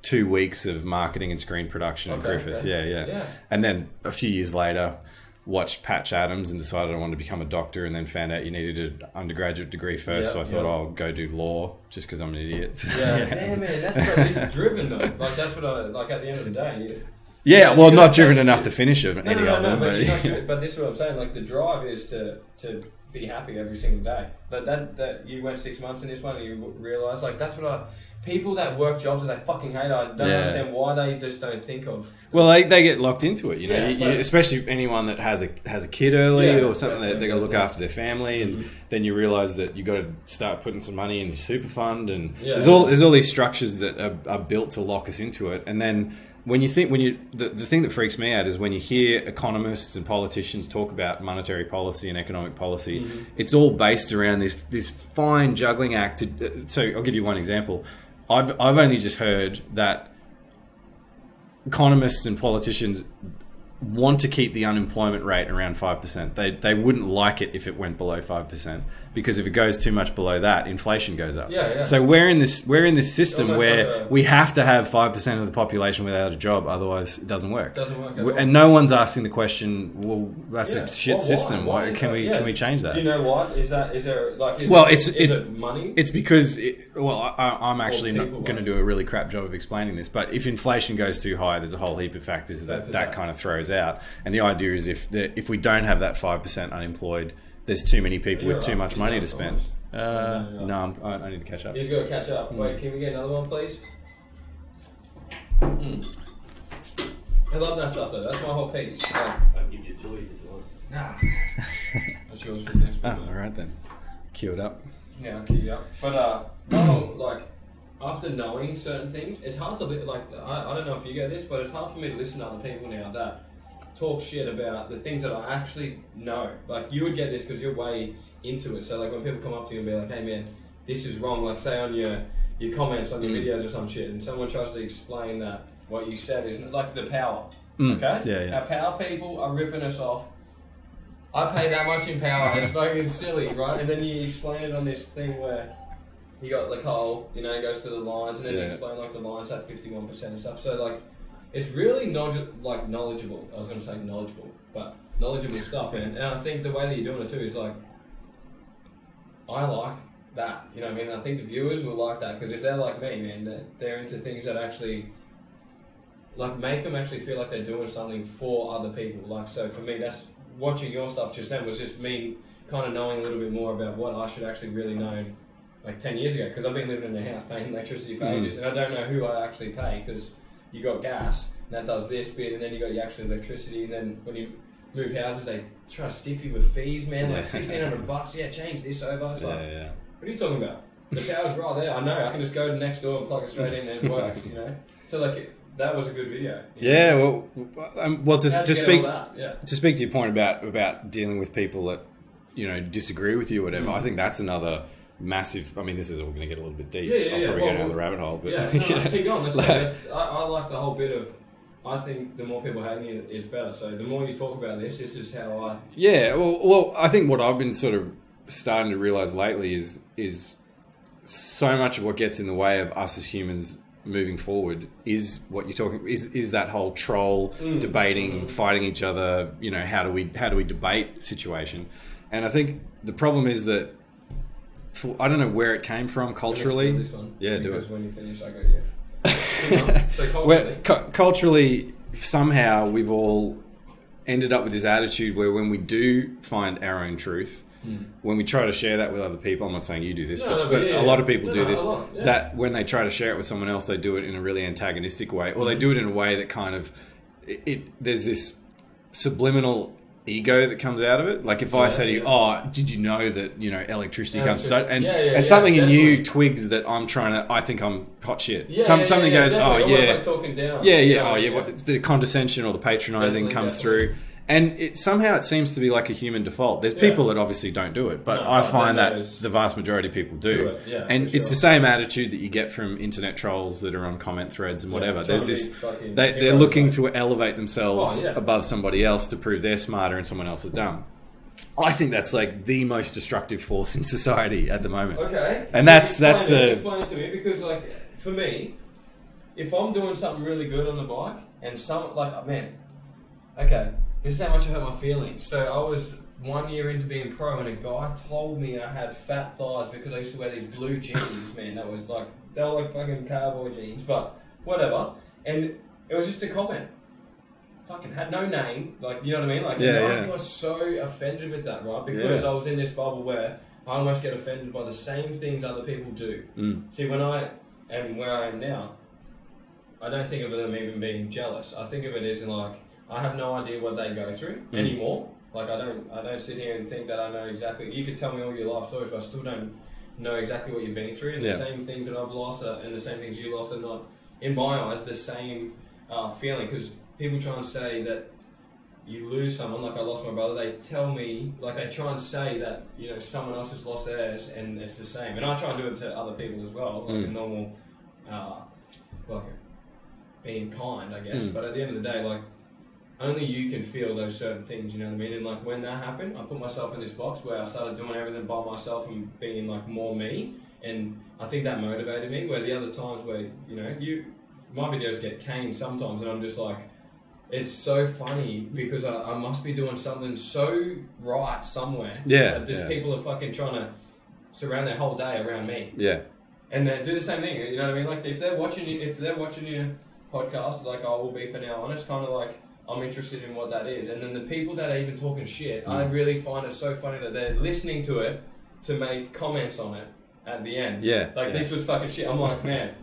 two weeks of marketing and screen production at Griffith. okay. Yeah, yeah, Yeah. And then a few years later, watched Patch Adams and decided I wanted to become a doctor, and then found out you needed an undergraduate degree first. Yeah, so I thought yeah. I'll go do law just because I'm an idiot. (laughs) Yeah, damn man, that's what driven though. Like that's what I like. At the end of the day, you, Yeah, Yeah, well, not driven enough it. to finish it, no, any no, no, no, but, But, not (laughs) but this is what I'm saying. Like the drive is to to be happy every single day. But that that you went six months in this one and you realize like that's what I people that work jobs that they fucking hate. I don't Yeah. understand why they just don't think of. well, they, they get locked into it, you know. Yeah, you, you, especially anyone that has a has a kid early Yeah, or something that they're going to look after their family, and Mhm. then you realize that you got to start putting some money in your super fund, and there's all there's all these structures that are, are built to lock us into it, and then. When you think when you the, the thing that freaks me out is when you hear economists and politicians talk about monetary policy and economic policy, Mhm. it's all based around this this fine juggling act. To, so I'll give you one example. I've I've only just heard that economists and politicians want to keep the unemployment rate around 5%. They, they wouldn't like it if it went below 5% because if it goes too much below that, inflation goes up. Yeah, yeah. So we're in this we're in this system Almost where like a- we have to have 5% of the population without a job otherwise it doesn't work. Doesn't work. And no one's asking the question, well that's Yeah. a shit why? system. Why, Why? can we Yeah. can we change that? Do you know what is that? Is there like? Is Well, it, it's- is it- it money? It's because, it, well, I, I'm actually not going to do a really crap job of explaining this, but if inflation goes too high, there's a whole heap of factors that Factors that kind of throws out. And the idea is if the, if we don't have that five percent unemployed, there's too many people You're with too right. much money to spend. Uh, No, you're no, I'm, I, I need to catch up. He's got to catch up. Mm. Wait, can we get another one, please? Mm. I love that stuff though. That's my whole piece. Oh, I'll give you choice if you want. nah. (laughs) That's yours for the next Oh, one. all right then. Cue it up. Yeah, I'll keep you up. But uh, no, like after knowing certain things, it's hard to li- like. I, I don't know if you get this, but it's hard for me to listen to other people now that talk shit about the things that I actually know. Like you would get this because you're way into it. So like when people come up to you and be like, "Hey man, this is wrong," like say on your your comments on your Mm. videos or some shit, and someone tries to explain that what you said isn't like the power. Mm, Okay? yeah, yeah. Our power people are ripping us off. I pay that much in power. It's fucking silly, right? And then you explain it on this thing where you got the coal, you know, goes to the lines, and then you explain like the lines have fifty one percent and stuff. So like, it's really knowledge, like knowledgeable. I was going to say knowledgeable, but knowledgeable (laughs) stuff, man. And I think the way that you're doing it too is like, I like that. You know what I mean? And I think the viewers will like that because if they're like me, man, they're, they're into things that actually like make them actually feel like they're doing something for other people. Like so, for me, that's watching your stuff just then was just me kind of knowing a little bit more about what I should actually really know. Like ten years ago, because I've been living in a house paying electricity for Mm. ages, and I don't know who I actually pay because you got gas and that does this bit, and then you got your actual electricity, and then when you move houses, they try to stiff you with fees, man, like sixteen hundred bucks. Yeah, change this over. It's Yeah, like, yeah. what are you talking about? The power's right there. I know. I can just go to next door and plug it straight in, and it works. You know. So like, it, that was a good video. you know? Yeah, well, um, well, to, How'd to speak? Yeah. to speak to your point about about dealing with people that you know disagree with you, or whatever. Mm. I think that's another massive. I mean, this is all going to get a little bit deep. Yeah, yeah, I'll yeah. probably Well, go down the rabbit hole, but Yeah, no, (laughs) no, keep going. Like- That's- I, I like the whole bit of. I think the more people hate me is better. So the more you talk about this, this is how I. Yeah, well, well, I think what I've been sort of starting to realize lately is is so much of what gets in the way of us as humans moving forward is what you're talking is is that whole troll Mm. debating, Mm. fighting each other. You know, how do we how do we debate situation? And I think the problem is that for, I don't know where it came from culturally. Let's do this one. Yeah, do because it. when you finish, I go yeah. (laughs) So culturally, cu- culturally, somehow we've all ended up with this attitude where when we do find our own truth, Hmm. when we try to share that with other people, I'm not saying you do this, No, but, no, but yeah, a lot of people No, do this. lot, yeah. That when they try to share it with someone else, they do it in a really antagonistic way, or they Mhm. do it in a way that kind of it. it there's this subliminal ego that comes out of it. Like if I Yeah, say to you. "Oh, did you know that you know electricity Yeah, comes?" So, and Yeah, and something in you twigs that I'm trying to. I think I'm hot shit. Some something goes, oh, definitely. "Oh yeah." like talking down. Yeah, yeah. Oh, yeah. What, it's the condescension or the patronizing Definitely, comes definitely. through, and it somehow it seems to be like a human default. There's Yeah. people that obviously don't do it, but No, I no, find that the vast majority of people do. Do it, yeah, and for it's the same attitude that you get from internet trolls that are on comment threads and whatever. trying There's this. They, they're looking to elevate themselves Oh, yeah. above somebody else to prove they're smarter and someone else is dumb. I think that's like the most destructive force in society at the moment. Okay. And that's- that's, it, uh, explain it to me because like for me, if I'm doing something really good on the bike and some like man, okay, this is how much it hurt my feelings. So I was one year into being pro, and a guy told me I had fat thighs because I used to wear these blue jeans, man. That was like they were like fucking cowboy jeans, but whatever. And it was just a comment. Fucking had no name, like you know what I mean. Like Yeah, I yeah. got so offended with that, right? Because Yeah. I was in this bubble where I almost get offended by the same things other people do. Mm. See, when I am where I am now, I don't think of them even being jealous. I think of it as in like I have no idea what they go through Mm. anymore. Like I don't, I don't sit here and think that I know exactly. You could tell me all your life stories, but I still don't know exactly what you've been through. And Yeah. the same things that I've lost are, and the same things you lost are not, in my eyes, the same uh, feeling. Because people try and say that you lose someone, like I lost my brother. They tell me, like they try and say that you know someone else has lost theirs, and it's the same. And I try and do it to other people as well, like a Mm. normal, uh, like being kind, I guess. Mm. But at the end of the day, like only you can feel those certain things. You know what I mean? And like when that happened, I put myself in this box where I started doing everything by myself and being like more me. And I think that motivated me. Where the other times where you know you, my videos get caned sometimes, and I'm just like. It's so funny because I, I must be doing something so right somewhere. Yeah, That just yeah. people are fucking trying to surround their whole day around me Yeah. and then do the same thing. You know what I mean? Like if they're watching you, if they're watching your podcast, like I will be for now on. It's kind of like I'm interested in what that is. And then the people that are even talking shit, I Mm. really find it so funny that they're listening to it to make comments on it at the end. Yeah. Like yeah. this was fucking shit. I'm like, man.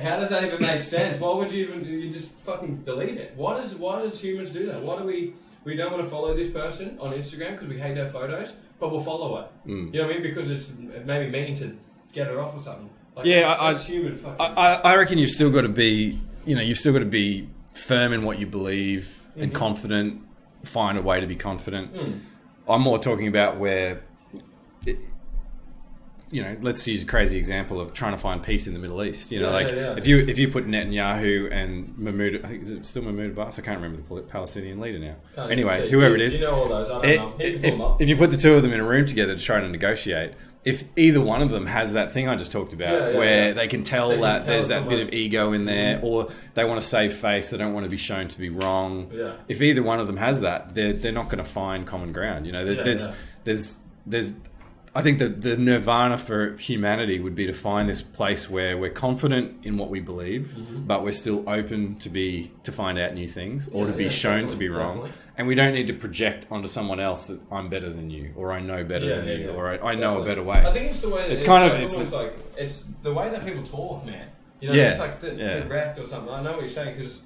How does that even make sense? Why would you even do you just fucking delete it? Why does why does humans do that? Why do we we don't want to follow this person on Instagram because we hate their photos, but we'll follow it. Mm. You know what I mean? Because it's maybe meaning to get her off or something. Like Yeah, that's, I- that's human fucking. I, I I reckon you've still got to be, you know, you've still got to be firm in what you believe and Mhm. confident. Find a way to be confident. Mm. I'm more talking about where, it, you know, let's use a crazy example of trying to find peace in the Middle East. You know, Yeah, like yeah, if you if you put Netanyahu and Mahmoud, I think is it still Mahmoud Abbas? I can't remember the Palestinian leader now. Can't Anyway, whoever you, it is. you know all those. I don't It- know. If, up. if you put the two of them in a room together to try to negotiate, if either one of them has that thing I just talked about, Yeah, yeah, where yeah. they can tell They can that tell there's that bit of ego in there, Mhm. or they want to save face, they don't want to be shown to be wrong. If either one of them has that, they're they're not going to find common ground. You know, there, there's there's there's. I think that the nirvana for humanity would be to find this place where we're confident in what we believe, Mhm. but we're still open to be to find out new things or Yeah, to be yeah, shown to be wrong definitely. and we don't need to project onto someone else that I'm better than you, or I know better Yeah, than you, or I, I know a better way. I think it's the way. That It's kind of- it's- like it's the way that people talk, man. You know, it's like di- direct or something. I know what you're saying because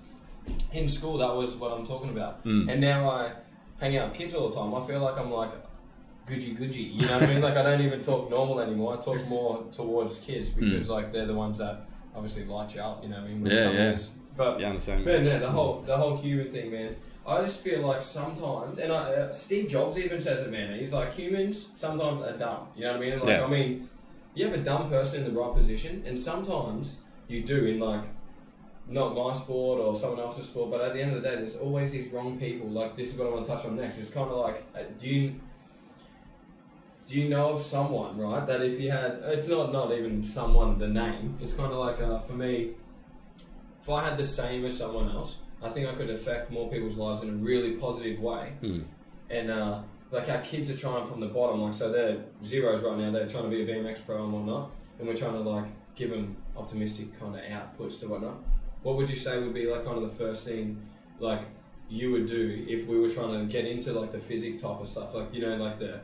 in school that was what I'm talking about, Mm. and now I hang out with kids all the time. I feel like I'm like goody goody. You know what I mean? Like I don't even talk normal anymore. I talk more towards kids because like they're the ones that obviously light you up. You know what I mean? When Mm. Yeah, yeah. is- But Yeah, I understand. Man, yeah, the whole the whole human thing, man. I just feel like sometimes, and I, uh, Steve Jobs even says it, man. He's like humans sometimes are dumb. You know what I mean? Like, Yeah. I mean, you have a dumb person in the right position, and sometimes you do in like not my sport or someone else's sport. But at the end of the day, there's always these wrong people. Like this is what I want to touch on next. It's kind of like, uh, do you do you know of someone right that if you had it's not not even someone the name. It's kind of like uh, for me if i had the same as someone else i think i could affect more people's lives in a really positive way. Mm. and uh, like our kids are trying from the bottom like so they're zeros right now. They're trying to be a bmx pro and whatnot and we're trying to like give them optimistic kind of outputs to whatnot. What would you say would be like kind of the first thing like you would do if we were trying to get into like the physics type of stuff? Like you know like the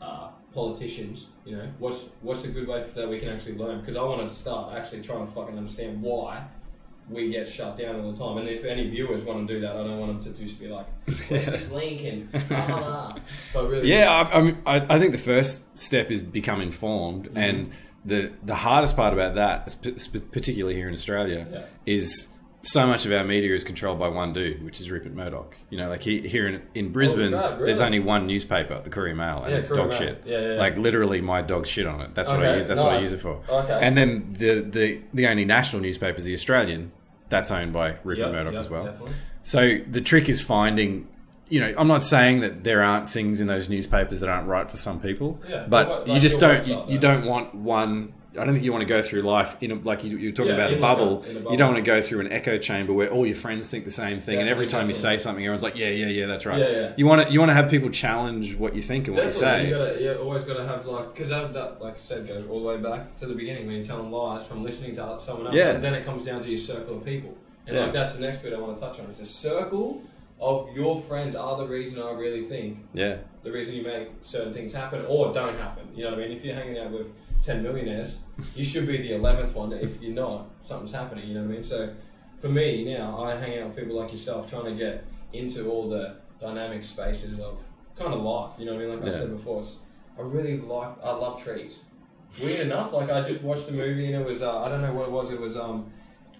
uh, politicians, you know, what's what's a good way for that we can actually learn? Because I want to start actually trying to fucking understand why we get shut down all the time. And if any viewers want to do that, I don't want them to just be like, "Where's this (laughs) link?" and but really, Yeah, I, I, mean, I, I think the first step is become informed, Mm-hmm. and the the hardest part about that, particularly here in Australia, Yeah. is so much of our media is controlled by one dude, which is Rupert Murdoch. You know, like he, here in, in oh, Brisbane, crap, there's really? only one newspaper, the Courier Mail, and Yeah, it's Courier dog Mail. shit. Yeah, yeah. Like literally, my dog shit on it. That's what I Okay, use, that's what I use it for. Okay. And then the, the the only national newspaper is the Australian. That's owned by Rupert Yep, Murdoch yep, as well. Definitely. So the trick is finding, you know, I'm not saying that there aren't things in those newspapers that aren't right for some people, Yeah, but but you just don't, you, you don't want one I don't think you want to go through life in a, like you, you're talking Yeah, about a like a- bubble. You don't want to go through an echo chamber where all your friends think the same thing, and every Definitely, time you say something, everyone's like, "Yeah, yeah, yeah, that's right." Yeah, yeah. You want to you want to have people challenge what you think and what you say. you gotta, you always got to have like, because that, that, like I said, goes all the way back to the beginning when you tell them lies from listening to someone else. Yeah. And then it comes down to your circle of people, and like that's the next bit I want to touch on. It's the circle of your friends are the reason I really think yeah, the reason you make certain things happen or don't happen. You know what I mean? If you're hanging out with ten millionaires, you should be the eleventh one. If you're not, something's happening. You know what I mean? So for me now, I hang out with people like yourself, trying to get into all the dynamic spaces of kind of life. You know what I mean? Like I said before, it's, I really like. I love trees. Weird enough, like I just watched a movie and it was uh, I don't know what it was. It was um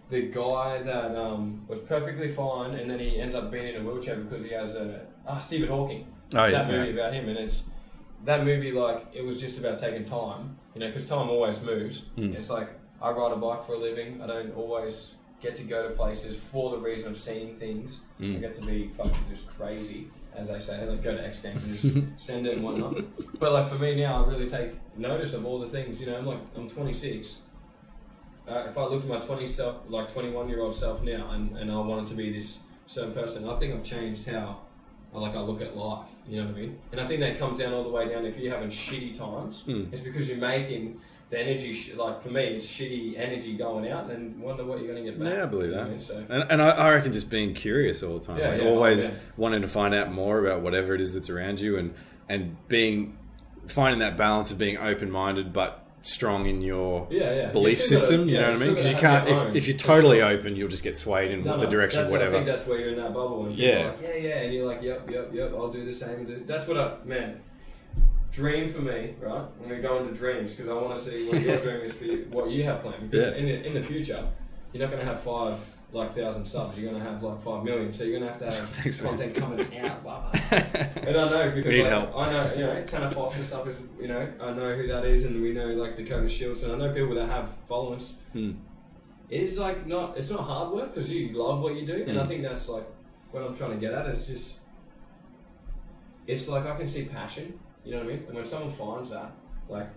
the guy that um, was perfectly fine and then he ends up being in a wheelchair because he has a ah Stephen Hawking oh yeah, that yeah. movie about him, and it's that movie like it was just about taking time, you know, because time always moves. Mm. It's like I ride a bike for a living. I don't always get to go to places for the reason of seeing things. I Mm. get to be fucking just crazy, as I say, like go to X Games and just (laughs) send it and whatnot. But like for me now, I really take notice of all the things. You know, I'm like I'm 26. Uh, if I looked at my 20 self, like 21 year old self now, and, and I wanted to be this certain person, I think I've changed how I like I look at life. You know what I mean? And I think that comes down all the way down. If you're having shitty times, Mm. it's because you're making the energy. Sh- like for me, it's shitty energy going out, and wonder what you're going to get back. Yeah, I believe You know that. I mean? So And, and I, I reckon just being curious all the time, Yeah, like yeah, always oh, yeah. wanting to find out more about whatever it is that's around you, and and being finding that balance of being open minded but strong in your yeah, yeah. belief still gotta- system. you know what I mean? Because you can't. If, if you're totally sure. open, you'll just get swayed in No, the no, direction that's, of I whatever. think that's where you're in that bubble. And Yeah. you're like, yeah, yeah, and you're like, yep, yep, yep. I'll do the same. Do. That's what I man. Dream for me, right? I'm gonna go into dreams because I want to see what your (laughs) dream is for you, what you have planned. Because Yeah. in the in the future, you're not gonna have five like thousand subs. You're gonna have like five million. So you're gonna have to have (laughs) Thanks, man. content coming out. Blah, blah. And (laughs) I know because like, help. I know you know Tanner Fox and stuff is you know I know who that is and we know like Dakota Shields and I know people that have followings. Hmm. It is like not it's not hard work because you love what you do and I Mm. think that's like what I'm trying to get at. It's just it's like I can see passion. You know what I mean? And when someone finds that, like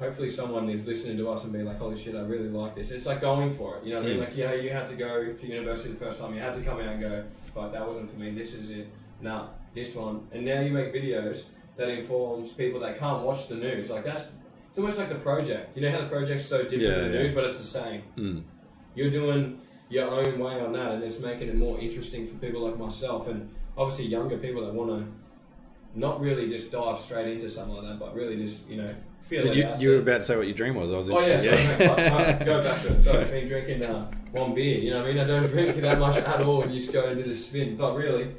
hopefully someone is listening to us and being like, holy shit, I really like this. It's like going for it. You know what I mean? Mm. Like yeah, you had to go to university the first time. You had to come out and go, fuck, that wasn't for me. This is it. Nah, this one. And now you make videos that informs people that can't watch the news. Like that's it's almost like the project. You know how the project's so different Yeah, than the yeah. news, but it's the same. Mm. You're doing your own way on that, and it's making it more interesting for people like myself, and obviously younger people that want to not really just dive straight into something like that, but really just you know feel you, you were about to say what your dream was. I was Oh yeah, mate, right, right, go back to it. So (laughs) I've been drinking uh, one beer. You know what I mean? I don't drink that much at all, and you just go into the spin. But really,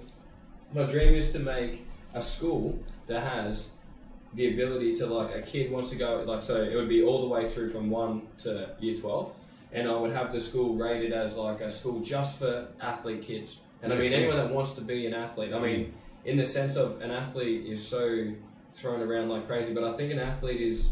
my dream is to make a school that has the ability to like a kid wants to go like so it would be all the way through from one to year twelve, and I would have the school rated as like a school just for athlete kids. And I mean anyone that wants to be an athlete. I mean, in the sense of an athlete is so thrown around like crazy, but I think an athlete is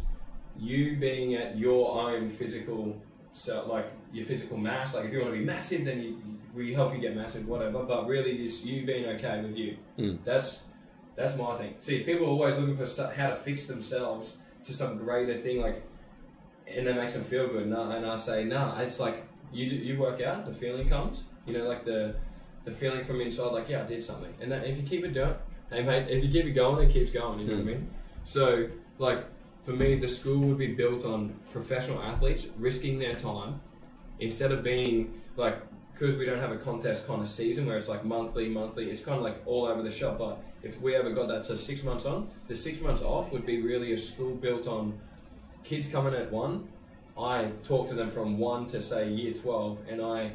you being at your own physical so like your physical mass like if you want to be massive then you, we help you get massive whatever but really just you being okay with you. Mm. that's that's my thing. See if people are always looking for how to fix themselves to some greater thing like and that makes them feel good no, and I say no it's like you do, you work out the feeling comes you know like the the feeling from inside like yeah I did something. And that if you keep it doing hey mate if you keep it going it keeps going you know what I Mm. mean so like for me, the school would be built on professional athletes risking their time instead of being like because we don't have a contest kind of season where it's like monthly, monthly. It's kind of like all over the shop. But if we ever got that to six months on, the six months off would be really a school built on kids coming at one. I talk to them from one to say year twelve, and I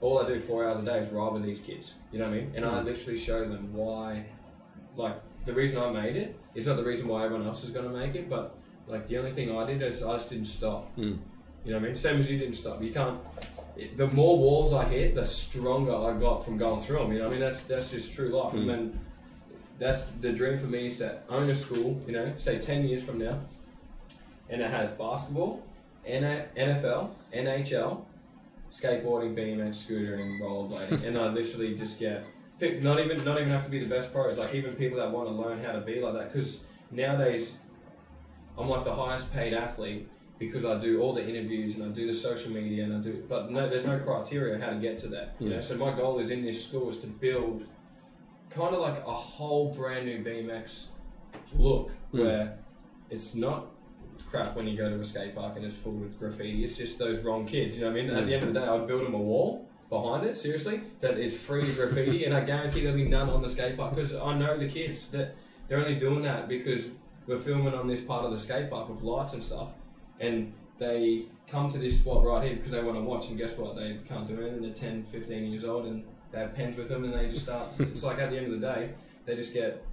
all I do four hours a day is ride with these kids. You know what I mean? And I literally show them why, like the reason I made it is not the reason why everyone else is going to make it, but like the only thing I did is I just didn't stop. Mm. You know what I mean? Same as you didn't stop. You can't. It, the more walls I hit, the stronger I got from going through them. You know what I mean? That's that's just true life. Mm. And then that's the dream for me is to own a school. You know, say ten years from now, and it has basketball, NFL, NHL, skateboarding, BMX, scootering, rollerblading, and I literally just get. Not even not even have to be the best pros. Like even people that want to learn how to be like that. Because nowadays, I'm like the highest paid athlete because I do all the interviews and I do the social media and I do, but no, there's no criteria how to get to that. You know, so my goal is in this school is to build kind of like a whole brand new BMX look Mm. where it's not crap when you go to a skate park and it's full with graffiti. It's just those wrong kids. You know what I mean? At the end of the day, I'd build them a wall behind it. Seriously, that is free graffiti, and I guarantee there'll be none on the skate park because I know the kids that they're only doing that because we're filming on this part of the skate park with lights and stuff, and they come to this spot right here because they want to watch. And guess what? They can't do it, and they're 10, 15 years old, and they have pens with them, and they just start. (laughs) it's like at the end of the day, they just get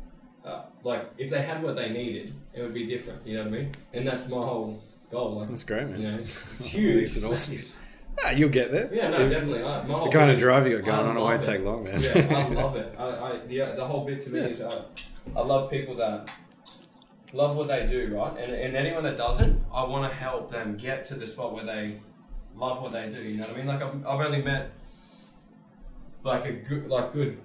uh, like if they had what they needed, it would be different. You know what I mean? And that's my whole goal. Like That's great, man. you know, it's, (laughs) it's huge. it's an awesome- Ah, you'll get there. Yeah, no, If- definitely. I, my The kind of drive you got I going on, it won't take long, man. Yeah, I (laughs) love it. I, I the the whole bit to me Yeah. is I, I love people that love what they do, right? And and anyone that doesn't, I want to help them get to the spot where they love what they do. You know what I mean? Like I've, I've only met like a good like good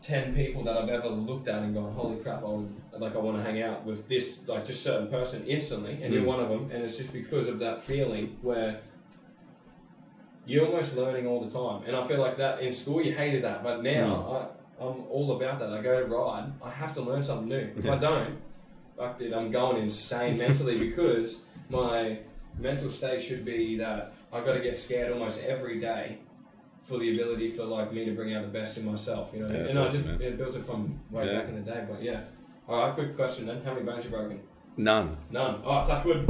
ten people that I've ever looked at and gone, holy crap! I would, like I want to hang out with this like just certain person instantly, and you're Mm. one of them. And it's just because of that feeling where you're almost learning all the time. And I feel like that in school you hated that, but now mm. I, I'm all about that. I go to ride, I have to learn something new. If I don't, fuck dude, I'm going insane mentally (laughs) because my mental state should be that I got to get scared almost every day for the ability for like me to bring out the best in myself. You know, Yeah, and I just built it from way Yeah. back in the day. But yeah, all right. Quick question then: How many bones you broken? None. None. All right, touch (laughs) wood.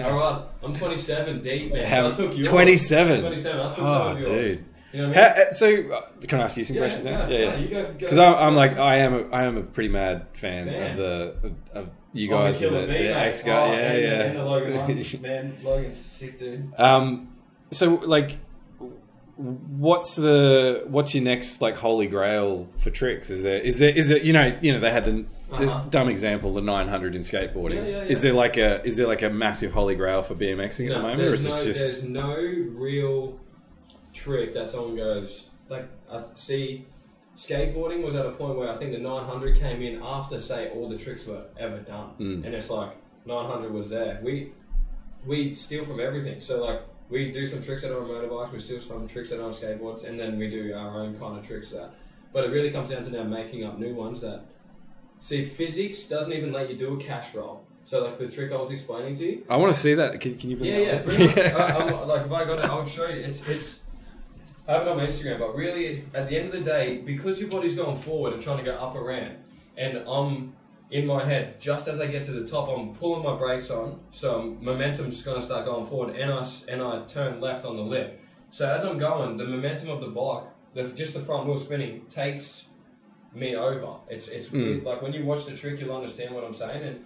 All right, I'm 27 deep, man. How- so I took yours. 27? 27. I took some Oh, of yours. dude. You know what I mean? How, uh, so, uh, can I ask you some yeah, questions yeah, now? yeah, go Because I'm, I'm like I am a I am a pretty mad fan, Fan. of the of, of you Oh, guys and the, me, the ex guy. Oh, yeah, and, yeah. And the Logan one. (laughs) Man, Logan's sick, dude. Um, so like, what's the what's your next like holy grail for tricks? Is there is there is it you know you know they had the Uh-huh. dumb example the 900 in skateboarding. Yeah, yeah, yeah. Is there like a is there like a massive holy grail for BMXing at the No, moment, or is no, it just there's no real trick that someone goes like. I see, skateboarding was at a point where I think the 900 came in after say all the tricks were ever done, Mm. and it's like 900 was there. We we steal from everything. So like we do some tricks that are on motorbikes, we steal some tricks that are on skateboards, and then we do our own kind of tricks that. But it really comes down to now making up new ones that. See, physics doesn't even let you do a cash roll. So like the trick I was explaining to you, I want to see that. Can, can you bring yeah, that yeah. up? Bring it. (laughs) I, like if I got it, I would show you. It's it's. I have it on my Instagram, but really, at the end of the day, because your body's going forward and trying to go up a ramp, and I'm in my head just as I get to the top, I'm pulling my brakes on, so momentum's going to start going forward, and I and I turn left on the lip. So as I'm going, the momentum of the bike, the, just the front wheel spinning, takes me over. It's it's Mm. weird. Like when you watch the trick, you'll understand what I'm saying. And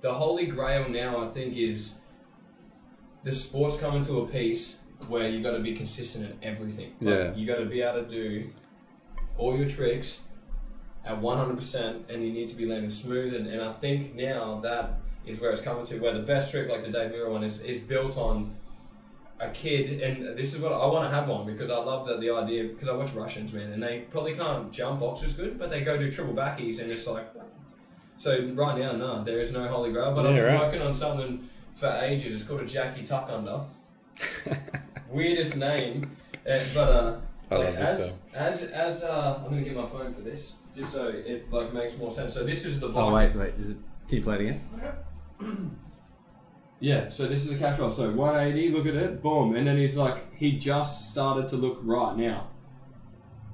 the holy grail now, I think, is the sport's coming to a piece where you got to be consistent in everything. Like, Yeah. You got to be able to do all your tricks at 100%, and you need to be landing smooth. And, and I think now that is where it's coming to, where the best trick, like the Dave Mirra one, is, is built on a kid, and this is what I want to have one because I love that the idea because I watch Russians, man, and they probably can't jump boxes good, but they go do triple backies and it's like. So right now, no, there is no holy grail, but Yeah, I've been right. working on something for ages. It's called a Jackie Tuck Under. (laughs) Weirdest name, uh, but uh, I like love this as, stuff. as as uh, I'm gonna get my phone for this, just so it like makes more sense. So this is the Oh wait, wait. Is it? Can you play it again? (clears throat) Yeah, so this is a cash roll. So 180, look at it, boom. And then he's like, he just started to look right now.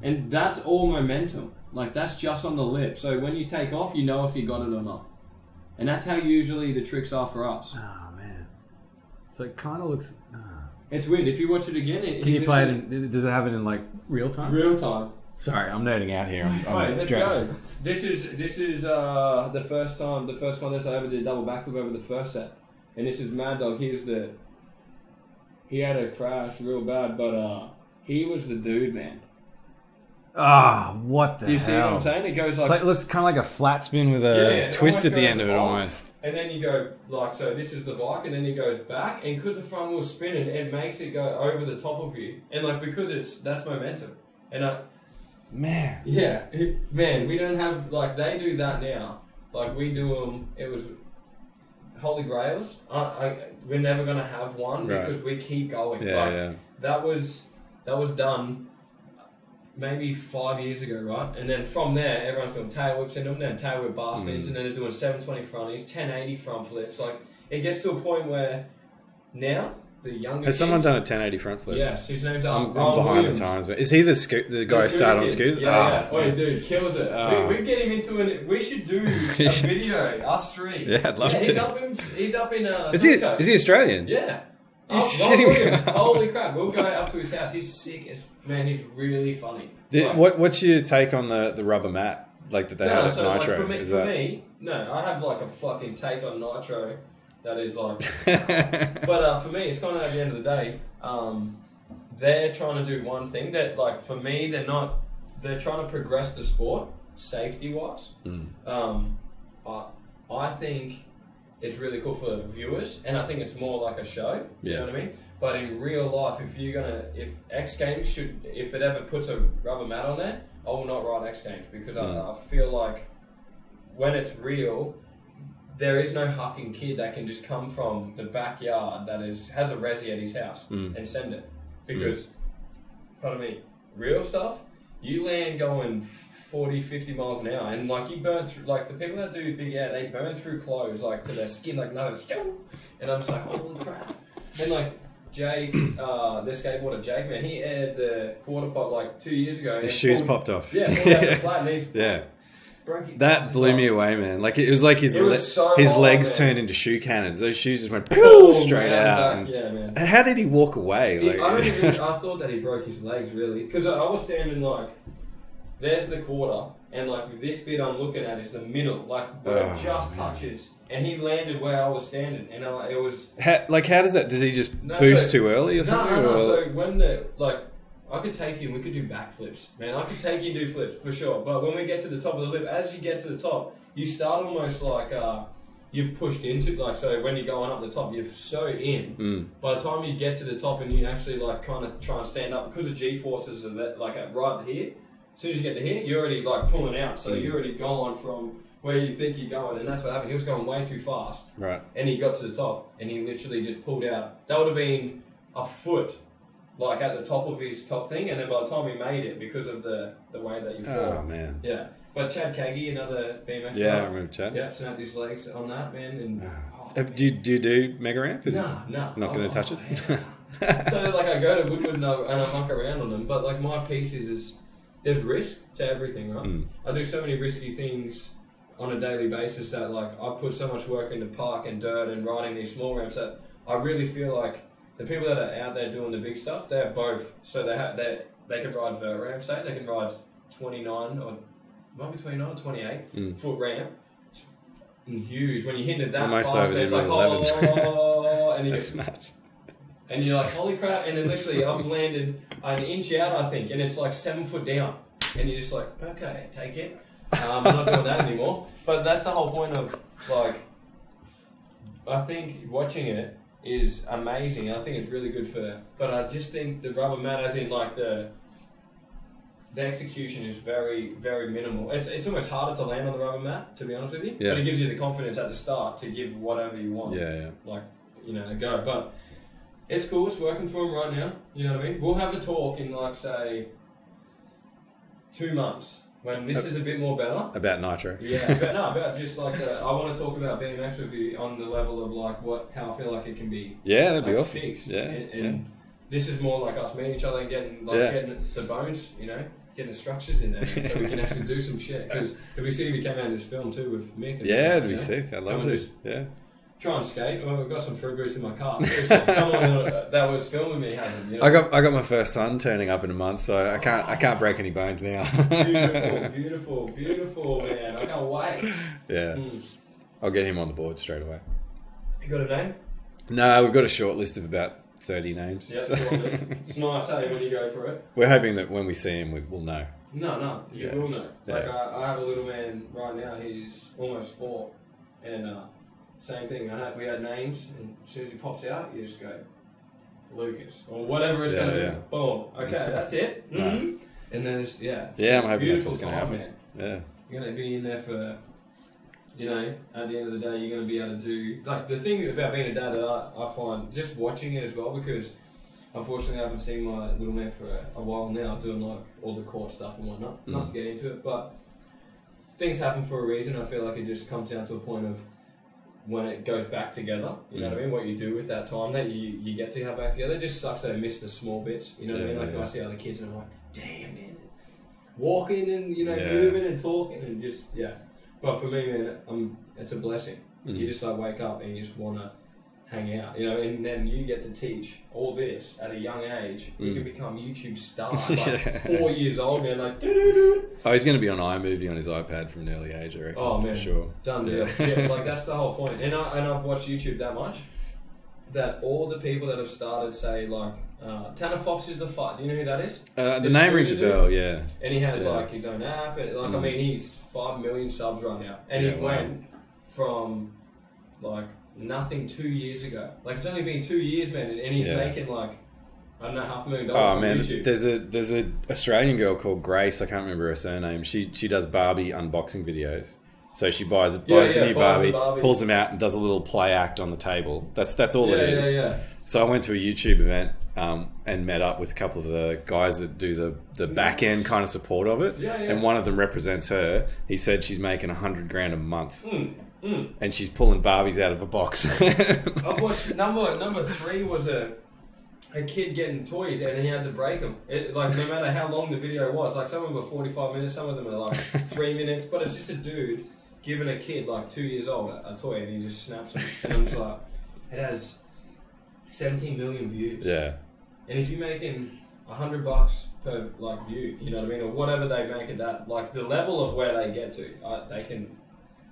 And that's all momentum. Like, that's just on the lip. So when you take off, you know if you got it or not. And that's how usually the tricks are for us. Oh man. So it kind of looks. ah. It's weird. If you watch it again, it, Can you play it? In, does it have it in like real time? real time? Sorry, I'm nerding out here. I'm, I'm Right, let's go. This is this is uh, the first time, the first contest I ever did a double backflip over the first set, and this is Mad Dog. He's the he had a crash real bad, but uh, he was the dude, man. Ah, what the Do you see hell? what I'm saying? It goes It's like, like, it looks kind of like a flat spin with a Yeah, yeah, it twist at almost the goes end of it, off. almost. and then you go like so. This is the bike, and then he goes back, and because the front wheel's spinning, it makes it go over the top of you, and like because it's that's momentum, and I Man, Yeah, (laughs) man, we don't have like they do that now. Like we do them. It was holy grails. I, I, we're never gonna have one Right. because we keep going. Yeah, Like, yeah. That was that was done maybe five years ago, right? And then from there, everyone's doing tail whips in them, then tail whip bar spins, Mm. and then they're doing 720 fronties, 1080 front flips. Like it gets to a point where now the younger Has someone kids- done a 1080 front flip? Yes, his name's I'm, I'm behind Williams. the times, but is he the sco- the guy who started on kid. scooters? Yeah, Ah, yeah. Wait, dude, kills it. Ah. we, we get him into an. We should do a (laughs) video, us three. Yeah, I'd love yeah, to. He's up in. He's up in. Uh, Is he is he Australian? Yeah. Oh, shitting Ryan me. Williams. (laughs) Holy crap! We'll go up to his house. He's sick as man. He's really funny. Did- Like, what what's your take on the, the rubber mat like that they no, have at so like Nitro? for me, Is for that- me, no, I have like a fucking take on Nitro that is like (laughs) But uh, for me, it's kind of at the end of the day, um, they're trying to do one thing that, like, for me, they're not. They're trying to progress the sport safety wise. Mm. Um, I, I think it's really cool for viewers, and I think it's more like a show. You know what I mean? But in real life, if you're gonna, if X Games should, if it ever puts a rubber mat on there, I will not ride X Games because Mm. I, I feel like when it's real, there is no hucking kid that can just come from the backyard that is has a resi at his house Mm. and send it because, pardon me, real stuff. You land going 40, 50 miles an hour, and like you burn through, like the people that do big air, they burn through clothes like to their skin, like it's, and I'm just like, holy crap. And like Jake, uh, the skateboarder Jake, man, he aired the quarter pipe like two years ago. His shoes pulled- popped off. Yeah, pulled out the (laughs) flat, and he's yeah. That blew me away, man. Like it was like his It was le- so his hard, legs man. turned into shoe cannons. Those shoes just went Boom, (laughs) straight man, out. back, And, yeah, man. and how did he walk away? He- I don't even. (laughs) I thought that he broke his legs really because I, I was standing like, there's the quarter, and like this bit I'm looking at is the middle, like where Oh, it just man. touches, and he landed where I was standing, and I, it was how, like how does that? Does he just No, boost so- too early or no, something? no, no. or- So when the like, I could take you and we could do backflips, man. I could take you and do flips for sure. But when we get to the top of the lip, as you get to the top, you start almost like uh, you've pushed into like so when you're going up the top, you're so in. Mm. By the time you get to the top and you actually like kind of try and stand up because the G forces are that, like at right here. As soon as you get to here, you're already like pulling out, so Mm. you're already gone from where you think you're going, and that's what happened. He was going way too fast, Right. and he got to the top, and he literally just pulled out. That would have been a foot, like at the top of his top thing, and then by the time he made it, because of the the way that you fall, Oh man. yeah. But Chad Kagy, another BMX Yeah, I remember Chad. yeah, snapped his legs on that man, and oh, Uh, Do you, do you do mega ramp? Nah, nah. Not gonna Oh, touch it? no. (laughs) so like I go to Woodward and I, and I muck around on them, but like my piece is, is there's risk to everything, right? Mm. I do so many risky things on a daily basis that like I put so much work into park and dirt and riding these small ramps that I really feel like the people that are out there doing the big stuff, they have both. So they have they they can ride vert ramp, say they can ride 29 or might be 29 or 28 Mm. foot ramp. It's huge when you hit it that Well, fast, it's like 11. oh, and (laughs) you get nuts. and you're like, holy crap! And then literally, I've (laughs) landed an inch out, I think, and it's like seven foot down, and you're just like, okay, take it. Um, I'm not doing that anymore. But that's the whole point of like, I think watching it is amazing. I think it's really good for. But I just think the rubber mat, as in like the. The execution is very, very minimal. It's, it's almost harder to land on the rubber mat, to be honest with you. Yeah. But it gives you the confidence at the start to give whatever you want Yeah, yeah. like you know a go. But it's cool. It's working for him right now. You know what I mean? We'll have a talk in like say two months when this is a bit more better. About Nitro. Yeah, but no, about just like uh, I want to talk about BMX with you on the level of like what how I feel like it can be Yeah, that'd be awesome. fixed. Yeah, and, yeah. this is more like us meeting each other and getting like Yeah. getting the bones, you know. Getting the structures in there, so we can actually do some shit. (laughs) Because if we see if we came out in this film too with Mick, and Yeah, it'd be sick. I'd love to. just- Yeah. Try and skate. Well, I've got some free boots in my car. (laughs) Someone that was filming me hasn't. You know? I got I got my first son turning up in a month, so I can't I can't break any bones now. beautiful, (laughs) beautiful, beautiful, man. I can't wait. yeah, Mm. I'll get him on the board straight away. You got a name? No, we've got a short list of about thirty names. Yeah, so-. (laughs) It's nice, hey, when you go for it. We're hoping that when we see him, we will know. No, no, you Yeah. will know. Like Yeah. I, I have a little man right now. He's almost four, and uh, same thing. I had, we had names, and as soon as he pops out, you just go Lucas or whatever it's Yeah, gonna yeah. be. Boom. Okay, (laughs) that's it. Nice. Mhm. And then it's yeah. Yeah, I'm it's hoping that's beautiful what's gonna time, happen. man. Yeah, You're gonna be in there for you know, at the end of the day, you're going to be able to do like the thing about being a dad that I, I find just watching it as well because unfortunately I haven't seen my little man for a, a while now doing like all the court stuff and whatnot. Not to get into it, but things happen for a reason. I feel like it just comes down to a point of when it goes back together. You know what I mean? What you do with that time that you, you get to have back together. It just sucks that I miss the small bits. You know what I mean? Like yeah. I see other kids and I'm like, damn man, walking and you know Yeah. moving and talking and just yeah. But for me, man, um, it's a blessing. Mm. You just like wake up and you just want to hang out, you know, and then you get to teach all this at a young age. You Mm. can become YouTube star, (laughs) like Yeah. four years old, man, like doo-doo-doo. Oh, he's going to be on iMovie on his iPad from an early age, I reckon. Oh, man. Sure. done deal. Yeah. Yeah. (laughs) like that's the whole point. And I and I've watched YouTube that much that all the people that have started say like uh, Tanner Fox is the fight. Do you know who that is? Uh, the The name rings a bell, yeah. And he has Yeah. like his own app. And, like I Mm. mean, he's five million subs right now, and Yeah, he wow. went from like nothing two years ago. Like it's only been two years, man, and, he's Yeah. making like I don't know half a million dollars Oh man, YouTube. there's a there's a Australian girl called Grace. I can't remember her surname. She she does Barbie unboxing videos. So she buys buys Yeah, the yeah, new buys Barbie, the Barbie. pulls them out, and does a little play act on the table. That's that's all it yeah, yeah. So I went to a YouTube event um, and met up with a couple of the guys that do the the back end kind of support of it. Yeah, yeah. And one of them represents her. He said she's making a hundred grand a month, Mm, mm. and she's pulling Barbies out of a box. (laughs) I watched number number three was a a kid getting toys and he had to break them. It, like no matter how long the video was, like some of them are forty five minutes, some of them are like (laughs) three minutes, but it's just a dude giving a kid like two years old a, a toy and he just snaps it. And I'm just like, it has seventeen million views. yeah, And if you're making a hundred bucks per like view, you know what I mean, or whatever they make it that, like the level of where they get to, uh, they can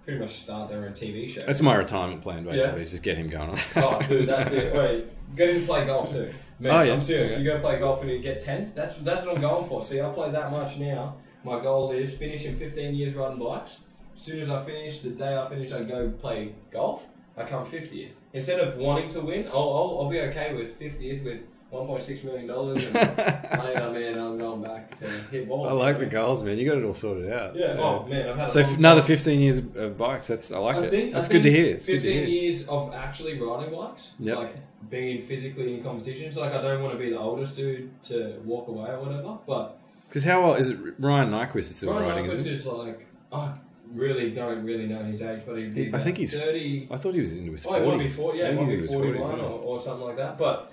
pretty much start their own TV show. that's my retirement plan. Basically, Yeah. is just get him going. on Oh, dude, that's it. (laughs) Wait, get him to play golf too. Man, Oh, yeah. I'm serious. Okay. You go play golf and you get tenth. That's that's what I'm going for. See, I play that much now. My goal is finish in 15 years riding bikes. As soon as I finish, the day I finish, I go play golf. I come 50th. Instead of wanting to win, I'll, I'll, I'll be okay with 50th with 1.6 million dollars. And (laughs) later, man, I'm going back to hit balls. I like the goals, man. You got it all sorted out. Yeah. Oh man, I've had. So another 15 years of bikes. That's I like I it. think that's I good to hear. It's good to Fifteen hear. years of actually riding bikes, Yep. like being physically in competitions. Like I don't want to be the oldest dude to walk away or whatever. But Because how old is it? Ryan Nyquist is still Ryan riding, Nyquist isn't is like I really don't really know his age, but he'd be He- I think he's- thirty. I thought he was into his Oh, he might be forty. Yeah, I he might be his 40s, or, or something like that. But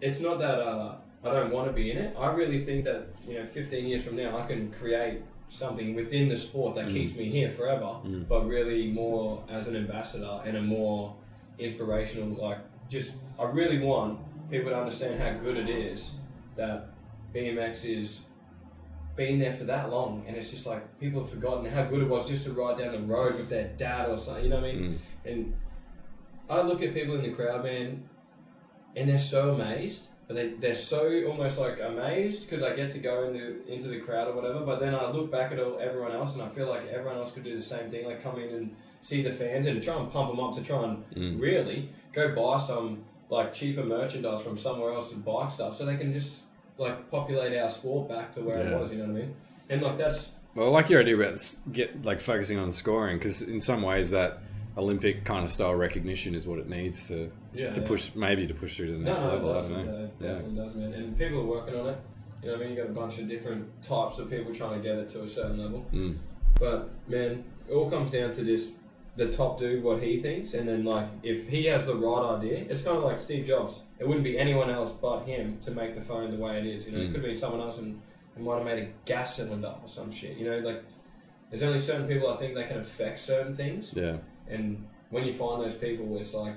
it's not that uh, I don't want to be in it. I really think that you know, fifteen years from now, I can create something within the sport that Mm. keeps me here forever, Mm. but really more as an ambassador and a more inspirational. Like, just I really want people to understand how good it is that BMX is been there for that long, and it's just like people have forgotten how good it was just to ride down the road with their dad or something. You know what I mean? Mm. And I look at people in the crowd, man, and they're so amazed. But they, they're so almost like amazed because I get to go into into the crowd or whatever. But then I look back at all, everyone else and I feel like everyone else could do the same thing. Like come in and see the fans and try and pump them up to try and Mm. really go buy some like cheaper merchandise from somewhere else and bike stuff so they can just like populate our sport back to where Yeah. it was. You know what I mean? And like that's Well, I like your idea about get like focusing on the scoring because in some ways that Olympic kind of style recognition is what it needs to yeah to yeah. push maybe to push through to the next no, level. it I don't know. It Yeah. definitely does, man. And people are working on it. You know I mean? You got a bunch of different types of people trying to get it to a certain level. Mm. But man, it all comes down to this: the top dude, what he thinks, and then like if he has the right idea, it's kind of like Steve Jobs. It wouldn't be anyone else but him to make the phone the way it is. You know, it Mm. could be someone else and it might have made a gas cylinder or some shit. You know, like there's only certain people I think that can affect certain things. Yeah. And when you find those people, it's like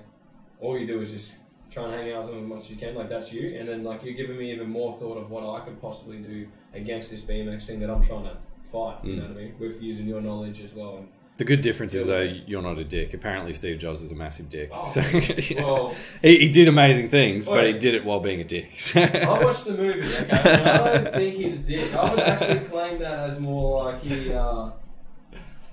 all you do is just try and hang out with them as much as you can. Like that's you, and then like you're giving me even more thought of what I could possibly do against this BMX thing that I'm trying to fight. You Mm. know what I mean? With using your knowledge as well. And, The good difference is though you're not a dick. Apparently Steve Jobs was a massive dick. Oh, so (laughs) yeah. well, he, he did amazing things, Oh, but he did it while being a dick. (laughs) I watched the movie. Okay, I don't think he's a dick. I would actually claim that as more like he. Uh,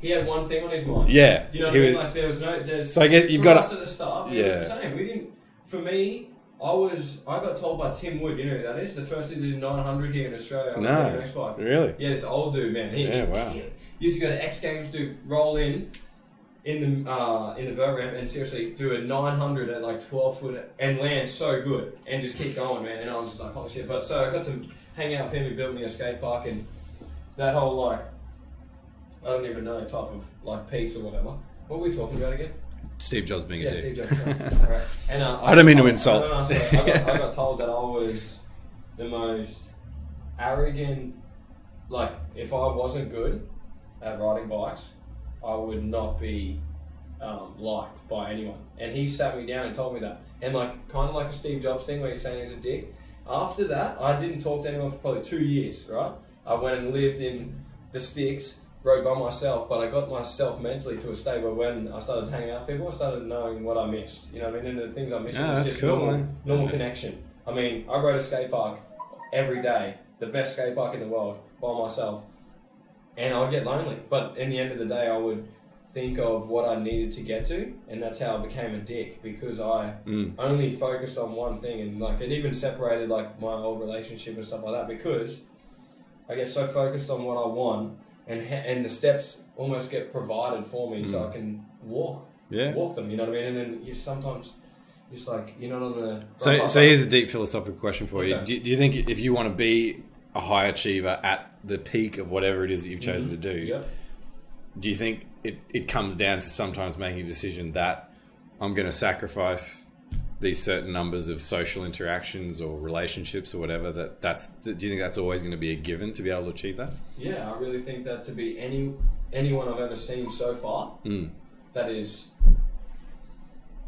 he had one thing on his mind. yeah. Do you know what I mean? was- Like there was no. There's, So I guess you've got us at the start. Yeah. the same. We didn't. For me, I was. I got told by Tim Wood. You know who that is? The first dude to do 900 here in Australia on No. bike. really? Yeah, this old dude, man. He, Yeah, wow. he used to go to X Games to roll in in the uh, in the vert ramp and seriously do a 900 at like 12 foot and land so good and just keep going, man. And I was just like, holy shit! But so I got to hang out with him. He built me a skate park and that whole like I don't even know type of like piece or whatever. What were we talking about again? Steve Jobs being Yeah, a dick. Steve Jobs. (laughs) All right. And, uh, I don't mean to insult. I, know, so I, got, I got (laughs) told that I was the most arrogant. Like, if I wasn't good at riding bikes, I would not be um, liked by anyone. And he sat me down and told me that. And like, kind of like a Steve Jobs thing where you're saying he's a dick. After that, I didn't talk to anyone for probably two years. Right? I went and lived in the sticks rode by myself, but I got myself mentally to a state where when I started hanging out with people, I started knowing what I missed. You know what I mean? And the things I missed Yeah, was just cool, normal, man. normal Yeah. connection. I mean, I rode a skate park every day, the best skate park in the world, by myself, and I would get lonely. But in the end of the day, I would think of what I needed to get to, and that's how I became a dick because I Mm. only focused on one thing, and like it even separated like my old relationship and stuff like that because I get so focused on what I want, and and the steps almost get provided for me so I hmm. can walk, Yeah. walk them. You know what I mean? And then you sometimes it's like you're not on the So, so here's a deep philosophical question for you. Do, do you think if you want to be a high achiever at the peak of whatever it is that you've mm-hmm. chosen to do, Yep. do you think it, it comes down to sometimes making a decision that I'm going to sacrifice these certain numbers of social interactions or relationships or whatever that that's that, do you think that's always going to be a given to be able to achieve that Yeah, I really think that to be any anyone I've ever seen so far mm. that is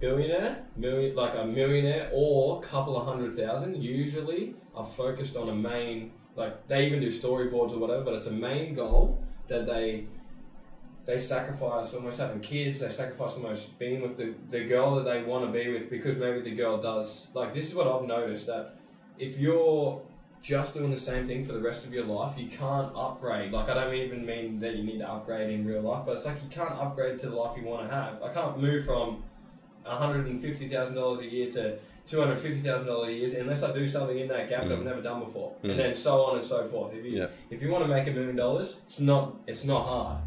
billionaire, million, like a millionaire or couple of hundred thousand, usually are focused on a main, like they even do storyboards or whatever, but it's a main goal that they they sacrifice almost having kids, they sacrifice almost being with the, the girl that they want to be with because maybe the girl does. Like, this is what I've noticed that if you're just doing the same thing for the rest of your life, you can't upgrade. Like, I don't even mean that you need to upgrade in real life, but it's like you can't upgrade to the life you want to have. I can't move from $150,000 a year to $250,000 a year unless I do something in that gap that I've Mm. never done before. Mm. And then so on and so forth. If you, Yeah. if you want to make a million dollars, it's not, it's not hard.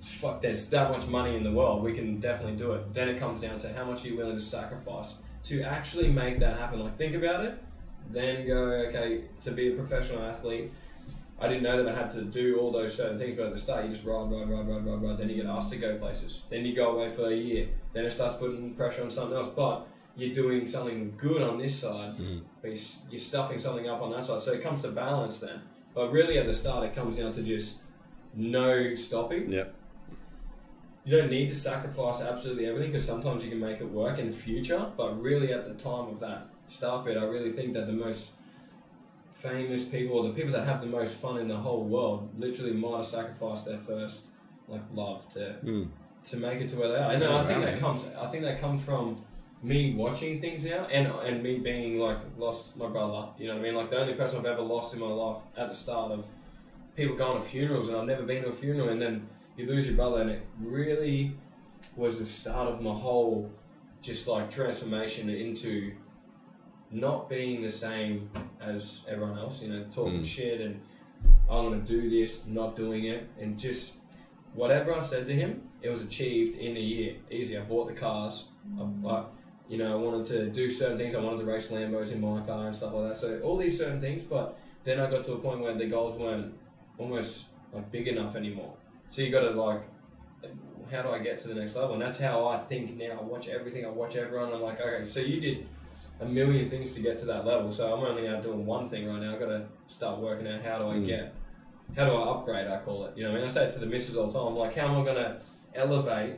Fuck, there's that much money in the world. We can definitely do it. Then it comes down to how much are you willing to sacrifice to actually make that happen. Like, think about it, then go, okay, to be a professional athlete, I didn't know that I had to do all those certain things, but at the start, you just ride, ride, ride, ride, ride, ride. Then you get asked to go places. Then you go away for a year. Then it starts putting pressure on something else. But you're doing something good on this side, Mhm. but you're, you're stuffing something up on that side. So it comes to balance then. But really, at the start, it comes down to just no stopping. Yep. You don't need to sacrifice absolutely everything because sometimes you can make it work in the future. But really, at the time of that start bit, I really think that the most famous people or the people that have the most fun in the whole world literally might have sacrificed their first like love to Mm. to make it to where they are. And I think that comes. I think that comes from me watching things now, and and me being like lost my brother. You know what I mean? Like the only person I've ever lost in my life at the start of people going to funerals, and I've never been to a funeral, and then you lose your brother, and it really was the start of my whole just like transformation into not being the same as everyone else. You know, talking Mm. shit and I'm gonna do this, not doing it, and just whatever I said to him, it was achieved in a year. Easy. I bought the cars. I, I, you know, I wanted to do certain things. I wanted to race Lambos in my car and stuff like that. So all these certain things, but then I got to a point where the goals weren't almost like big enough anymore. So you got to like, how do I get to the next level? And that's how I think now. I watch everything. I watch everyone. I'm like, okay, so you did a million things to get to that level. So I'm only out doing one thing right now. I've got to start working out how do I Mm. get, how do I upgrade? I call it. You know, and I say it to the missus all the time. I'm like, how am I gonna elevate?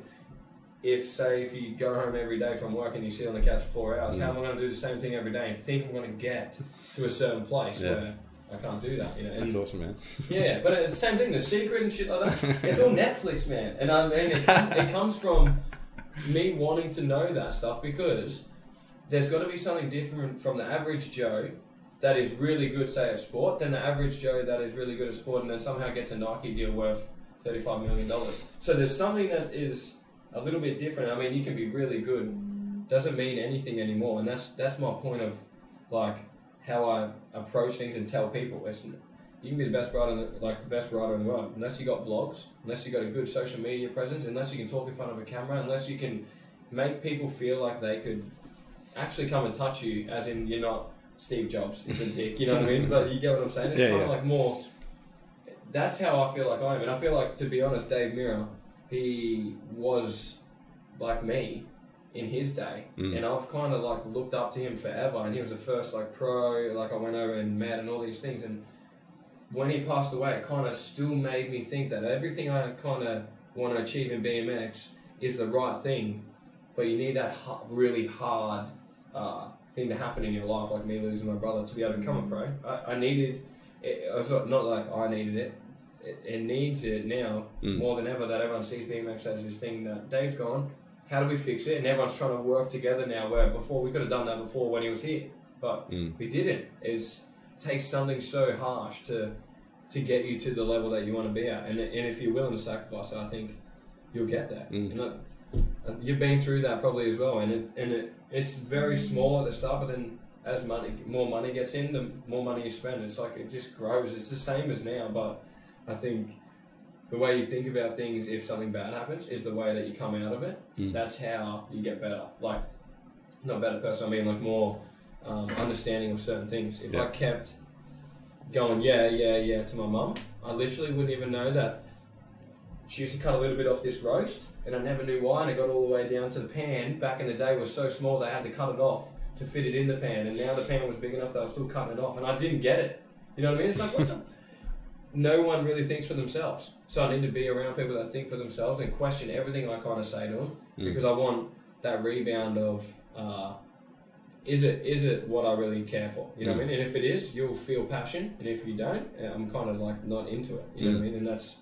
If say if you go home every day from work and you sit on the couch for four hours, how am I going to do the same thing every day and think I'm going to get to a certain place Yeah. where I can't do that? You know, and That's awesome, man. yeah, but it's the same thing. The Secret and shit like that. (laughs) It's all Netflix, man. And I mean, it, com- it comes from me wanting to know that stuff because there's got to be something different from the average Joe that is really good, say at sport, than the average Joe that is really good at sport and then somehow gets a Nike deal worth thirty-five million dollars. So there's something that is a little bit different. I mean, you can be really good, doesn't mean anything anymore, and that's that's my point of like how I approach things and tell people. It's you can be the best writer, in the, like the best writer in the world, unless you got vlogs, unless you got a good social media presence, unless you can talk in front of a camera, unless you can make people feel like they could actually come and touch you, as in you're not Steve Jobs, is a dick. You know what I mean? But you get what I'm saying. It's Yeah, kind of like more. That's how I feel like I am, and I feel like, to be honest, Dave Mirra, he was like me in his day, Mm. and I've kind of like looked up to him forever. And he was the first like pro, like I went over and met and all these things. And when he passed away, it kind of still made me think that everything I kind of want to achieve in BMX is the right thing, but you need that ha- really hard uh, thing to happen in your life, like me losing my brother, to be able to become a pro. I, I needed, it, it's not not like I needed it. It, it needs it now Mm. more than ever that everyone sees BMX as this thing that Dave's gone. How do we fix it? And everyone's trying to work together now. Where before we could have done that before when he was here, but Mm. we didn't. It's, it takes something so harsh to to get you to the level that you want to be at. And, and if you're willing to sacrifice, it, I think you'll get there. Mm. You know, uh, you've been through that probably as well, and it, and it, it's very small at the start, but then as money more money gets in, the more money you spend. It's like it just grows. It's the same as now, but I think the way you think about things, if something bad happens, is the way that you come out of it. Mm. That's how you get better. Like not better person. I mean like more um, understanding of certain things. If I kept going yeah yeah yeah to my mum, I literally wouldn't even know that she used to cut a little bit off this roast, and I never knew why, and it got all the way down to the pan. Back in the day, was so small they had to cut it off to fit it in the pan, and now the pan was big enough that I was still cutting it off, and I didn't get it. You know what I mean? It's like what the. No one really thinks for themselves, so I need to be around people that think for themselves and question everything I kind of say to them Mm. because I want that rebound of. Uh, is it is it what I really care for? You know what I mean? And if it is, you'll feel passion, and if you don't, uh, I'm kind of like not into it. You know what I mean? And that's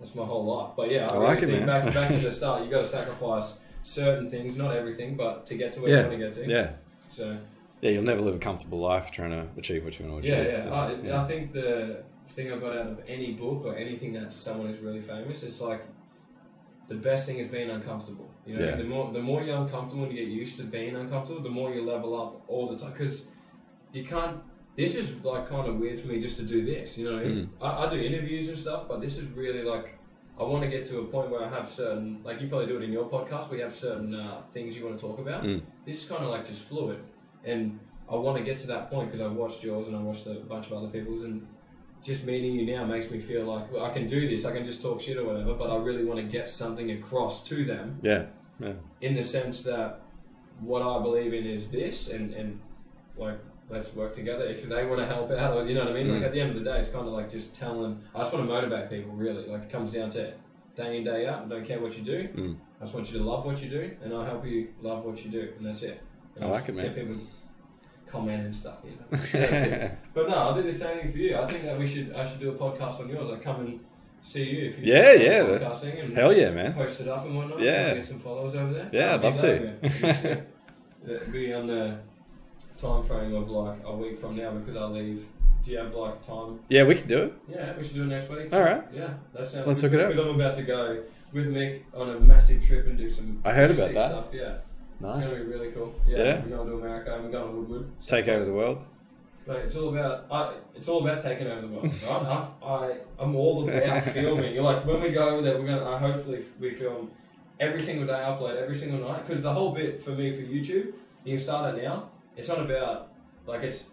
that's my whole life. But yeah, I, I like it, man. back back to (laughs) the start. You got to sacrifice certain things, not everything, but to get to where Yeah. you want to get to. Yeah. So Yeah, you'll never live a comfortable life trying to achieve what you want to yeah, achieve. yeah. so, I, yeah. I think the thing I got out of any book or anything that someone is really famous, it's like the best thing is being uncomfortable. You know, Yeah. the more the more you're uncomfortable and you get used to being uncomfortable, the more you level up all the time. Because you can't. This is like kind of weird for me just to do this. You know, I. Mm. I, I do interviews and stuff, but this is really like. I want to get to a point where I have certain, like you probably do it in your podcast, where you have certain uh, things you want to talk about. Mm. This is kind of like just fluid, and I want to get to that point because I've watched yours and I watched a bunch of other people's, and just meeting you now makes me feel like well, I can do this. I can just talk shit or whatever, but I really want to get something across to them yeah. Yeah. In the sense that what I believe in is this, and and like let's work together. If they want to help out, or you know what I mean. Like Mm. at the end of the day, it's kind of like just telling. I just want to motivate people. Really, like it comes down to day in day out. I don't care what you do. Mm. I just want you to love what you do, and I'll help you love what you do, and that's it. And I like it, get man. people comment and stuff. You know. (laughs) But no, I'll do the same thing for you. I think that we should. I should do a podcast on yours. I come and see you if you Yeah, do yeah, that- podcasting and Hell yeah, man. post it up and whatnot. Yeah. try get some followers over there. Yeah, I'd That'd love be to. It'd be sick. (laughs) It'd be on the time frame of like a week from now because I leave. Do you have like time? Yeah, we can do it. Yeah, we should do it next week. All right. Yeah, that sounds. Let's good. look it up. Because I'm about to go with Mick on a massive trip and do some. I heard about that. Stuff. Yeah, it's gonna be really cool. Yeah, Yeah. we're going to America and we're going to Woodward. Take over the world. Mate, it's all about I, it's all about taking over the world, right? I, I I'm all about (laughs) filming. You're like when we go over there, we're gonna uh, hopefully we film every single day, upload every single night. Because the whole bit for me for YouTube, you can start it now. It's not about like it's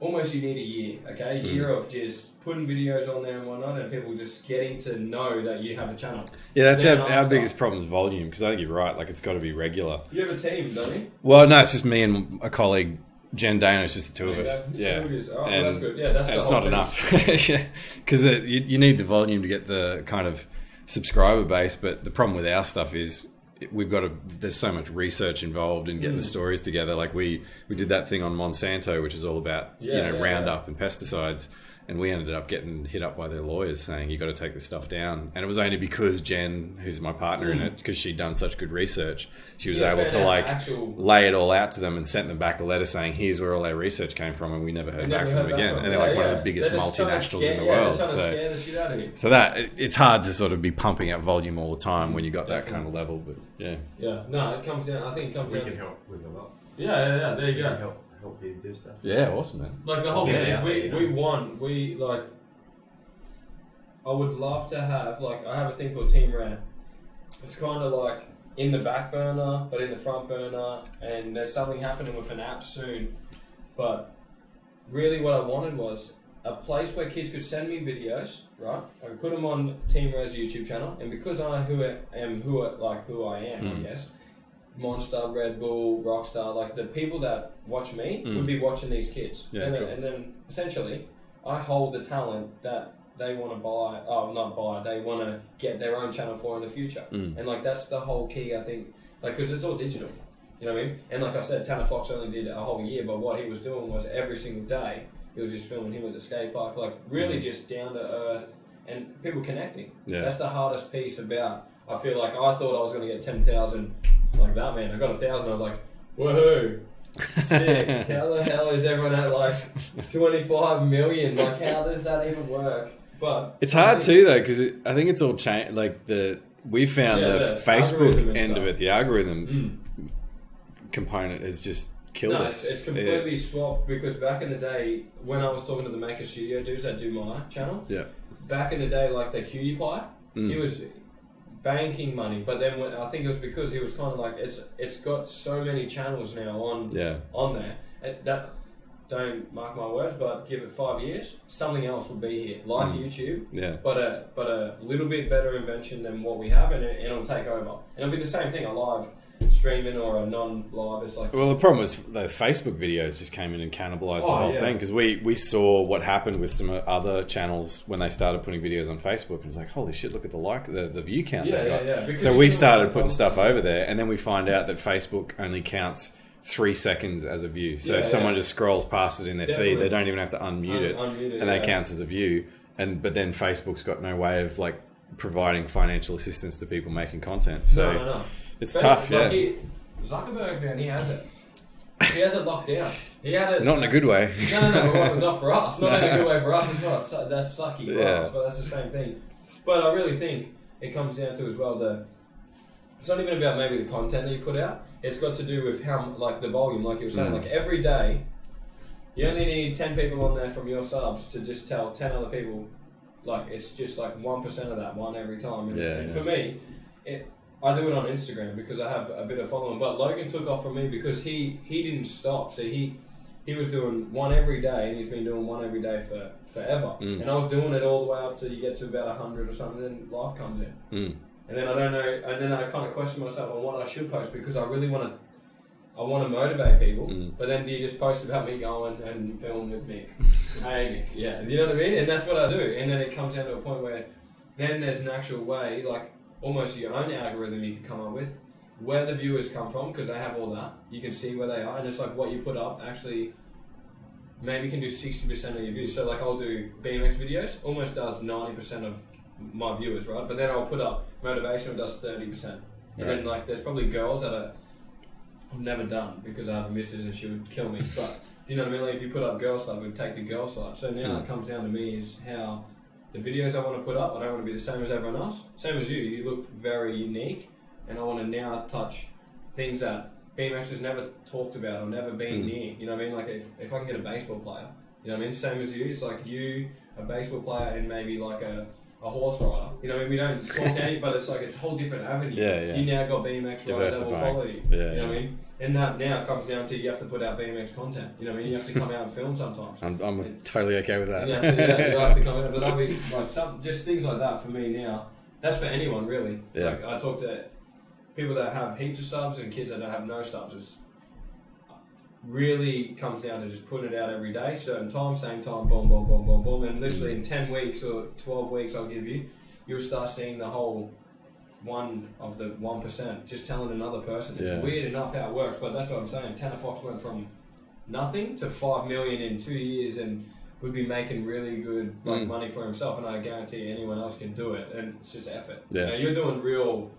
almost you need a year, okay, a year of just putting videos on there and whatnot, and people just getting to know that you have a channel. Yeah, that's our, our biggest problem is volume because I think you're right. Like, it's got to be regular. You have a team, don't you? Well, no, it's just me and a colleague, Jen Dana. It's just the two of us. Yeah. Yeah. So it is. Oh, well, And- that's good. Yeah, that's And the it's not thing. enough. (laughs) yeah, because you, you need the volume to get the kind of subscriber base. But the problem with our stuff is we've got to. There's so much research involved in Mm. getting the stories together. Like we we did that thing on Monsanto, which is all about Yeah, you know yeah, Roundup and pesticides. And we ended up getting hit up by their lawyers saying you got to take this stuff down. And it was only because Jen, who's my partner in it, because she'd done such good research, she was Mm. Yeah, able to like actual lay it all out to them and sent them back a letter saying, "Here's where all our research came from," and we never heard We back never from them again. from And they're like Yeah, one of the biggest They're just trying to multinationals scare- in the world. They're trying to So, the shit out of you. so that it, it's hard to sort of be pumping out volume all the time when you got that kind of level. But yeah, Yeah, no, it comes down. I think it comes We down. can help with a lot. Yeah, yeah, yeah. There you We can go. Help help you do stuff. yeah, awesome, man. Like the whole Yeah, thing is, yeah, we you know. we want we like I would love to have like I have a thing called Team Rare. It's kind of like in the back burner, but in the front burner, and there's something happening with an app soon. But really, what I wanted was a place where kids could send me videos, right? I could put them on Team Rare's YouTube channel, and because I who I am who I, like who I am, I Mm. guess. Monster, Red Bull, Rockstar, like the people that watch me Mm. would be watching these kids. Yeah, and, then, cool. and then essentially, I hold the talent that they want to buy, oh, not buy, they want to get their own channel for in the future. Mm. And like that's the whole key, I think, like because it's all digital. You know what I mean? And like I said, Tanner Fox only did a whole year, but what he was doing was every single day he was just filming him at the skate park, like really Mm. just down to earth and people connecting. Yeah. That's the hardest piece about. I feel like I thought I was going to get ten thousand like that man. I got a thousand. I was like, woohoo! Sick. (laughs) how the hell is everyone at like twenty five million? Like, how does that even work? But It's hard too though because I think it's all changed. Like the we found Yeah, the, the Facebook end of it, the algorithm Mm. component has just killed No, us. it's, it's completely swapped because back in the day, when I was talking to the Maker Studio dudes that do my channel, Yeah. back in the day, like the PewDiePie, Mm. he was banking money. But then when, I think it was because he was kind of like it's it's got so many channels now on Yeah, on there. And that don't mark my words, but give it five years, something else will be here, like Mm. YouTube, yeah, but a but a little bit better invention than what we have, and, it, and it'll take over. And it'll be the same thing, a live streaming or a non-live. It's like Well, the problem was the Facebook videos just came in and cannibalized the Oh, whole yeah. thing because we, we saw what happened with some other channels when they started putting videos on Facebook and it's like, holy shit, look at the like the, the view count Yeah, they yeah, got. yeah. So we started putting stuff over there, and then we find out that Facebook only counts three seconds as a view. So Yeah, if someone yeah. just scrolls past it in their Definitely. feed, they don't even have to unmute it, Un- unmute it, and yeah. that counts as a view. And but then Facebook's got no way of like providing financial assistance to people making content. So no, no, no. It's But, tough, like, yeah. He, Zuckerberg, man, he has it. He has it locked down. He had it. Not in a good way. No, no, no, wasn't (laughs) for us. Not in a good way for us. It's not. That's sucky for Yeah. us, but that's the same thing. But I really think it comes down to as well the. It's not even about maybe the content that you put out. It's got to do with how like the volume, like you were saying, Mm. like every day. You only need ten people on there from your subs to just tell ten other people. Like it's just like one percent of that one every time. And, Yeah, and yeah. for me, it I do it on Instagram because I have a bit of following. But Logan took off from me because he he didn't stop. So he he was doing one every day, and he's been doing one every day for forever. Mm. And I was doing it all the way up to you get to about hundred or something, then life comes in, Mm. and then I don't know, and then I kind of question myself on what I should post because I really want to. I want to motivate people, Mm. but then do you just post about me going and film with Mick? (laughs) hey Mick, yeah, you know what I mean? And that's what I do. And then it comes down to a point where then there's an actual way, like almost your own algorithm you can come up with, where the viewers come from because they have all that. You can see where they are, and it's like what you put up actually maybe can do 60% of your views. So like I'll do BMX videos, almost does 90% of my viewers, right? But then I'll put up motivational does 30%. And then like there's probably girls that are I've never done because I have a missus and she would kill me. But do you know what I mean? Like if you put up girl stuff, we'd take the girl side. So now Mm. it comes down to me is how the videos I want to put up, I don't want to be the same as everyone else. Same as you, you look very unique, and I want to now touch things that BMX has never talked about or never been Mm. near. You know what I mean? Like if, if I can get a baseball player, you know what I mean? Same as you, it's like you, a baseball player, and maybe like a, a horse rider. You know what I mean? We don't talk to (laughs) any, but it's like a whole different avenue. Yeah, yeah. You now got BMX riders that will follow you. Yeah, You know yeah. what I mean? And that now comes down to you have to put out BMX content. You know what I mean? You have to come out and film sometimes. I'm, I'm totally okay with that. You have to, yeah, you have to come out, but that'll (laughs) be like some just things like that for me now. That's for anyone really. Yeah. Like I talk to people that have heaps of subs and kids that don't have no subs. It's really comes down to just putting it out every day, certain time, same time, boom, boom, boom, boom, boom, and literally mm. in ten weeks or twelve weeks, I'll give you, you'll start seeing the whole one of the one percent just telling another person. It's Yeah. weird enough how it works, but that's what I'm saying. Tanner Fox went from nothing to five million in two years and would be making really good like Mm. money for himself and I guarantee anyone else can do it and it's just effort. Yeah. You know, you're doing real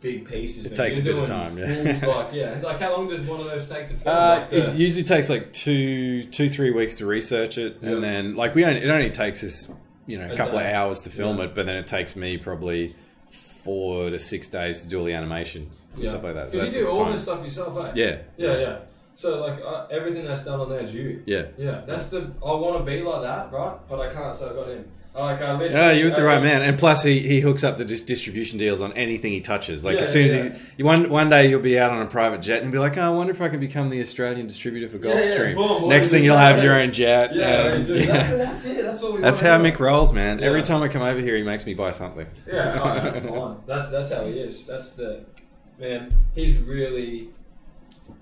big pieces. It man. takes a You're bit of time, yeah. (laughs) like yeah. Like how long does one of those take to film? Uh, like the, it usually takes like two, two, three weeks to research it, Yeah. and then like we only, it only takes us, you know, a A couple of hours to film Yeah. it, but then it takes me probably four to six days to do all the animations and yeah. stuff like that. So you do all time. this stuff yourself, eh? Yeah, Yeah, yeah. So like uh, everything that's done on there is you. yeah, Yeah, that's the. I want to be like that, right? But I can't, so I got him. Like I literally. Yeah, you're with the right was- man. And plus, he, he hooks up the dis- distribution deals on anything he touches. Like Yeah, as soon as yeah. he's you one one day you'll be out on a private jet and be like, oh, I wonder if I can become the Australian distributor for Yeah, yeah, Gulfstream. boom, Next thing you'll have your own jet. Yeah, um, dude, yeah. that- that's it. That's what we That's how to Mick rolls, man. Every time I come over here, he makes me buy something. Yeah, oh, that's fine. (laughs) That's that's how he is. That's the man. He's really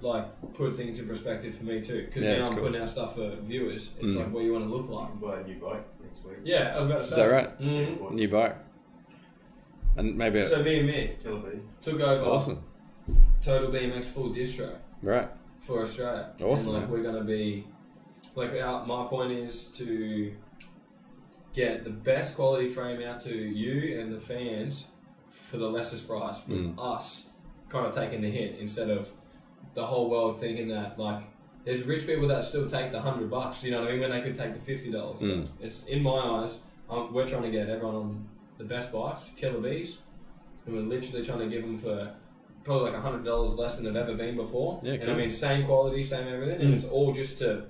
like put things in perspective for me too. Because Yeah, now I'm cool. putting out stuff for viewers. It's Mm. like what you want to look like. I'm a new bike next week. Yeah, I was about to say. Is that right? Mm-hmm. New bike. And maybe So me and Mick Killer bee. took over awesome. Total BMX full distro Right. for Australia. Awesome, And, like man. we're gonna be like our, my point is to get the best quality frame out to you and the fans for the lessest price with Mm. us kind of taking the hit instead of the whole world thinking that like there's rich people that still take the hundred bucks you know what I mean when they could take the fifty dollars Mm. it's in my eyes um, we're trying to get everyone on the best bikes Killabees and we're literally trying to give them for probably like hundred dollars less than they've ever been before Yeah, and I mean same quality same everything and Mm. it's all just to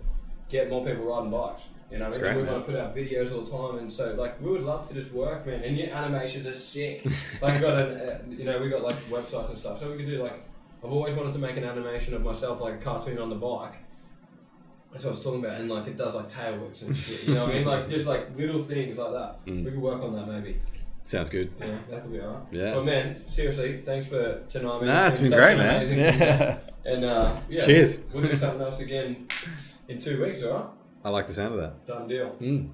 get more people riding bikes you know, I mean? great, we want to put out videos all the time, and so like we would love to just work, man. And your animations are sick. like we got an, uh, you know, we got like websites and stuff, so we could do like. I've always wanted to make an animation of myself, like a cartoon on the bike. That's what I was talking about, and like it does like tail whips and shit. You know what I mean? Like just like little things like that. Mm. We could work on that maybe. Sounds good. Yeah, that could be alright. Yeah. Well, man, seriously, thanks for tonight. Man. Nah, it's been such great, man. amazing Yeah. And uh, yeah, Cheers. We'll do something else again in two weeks, alright? I like the sound of that. Done deal. Mm.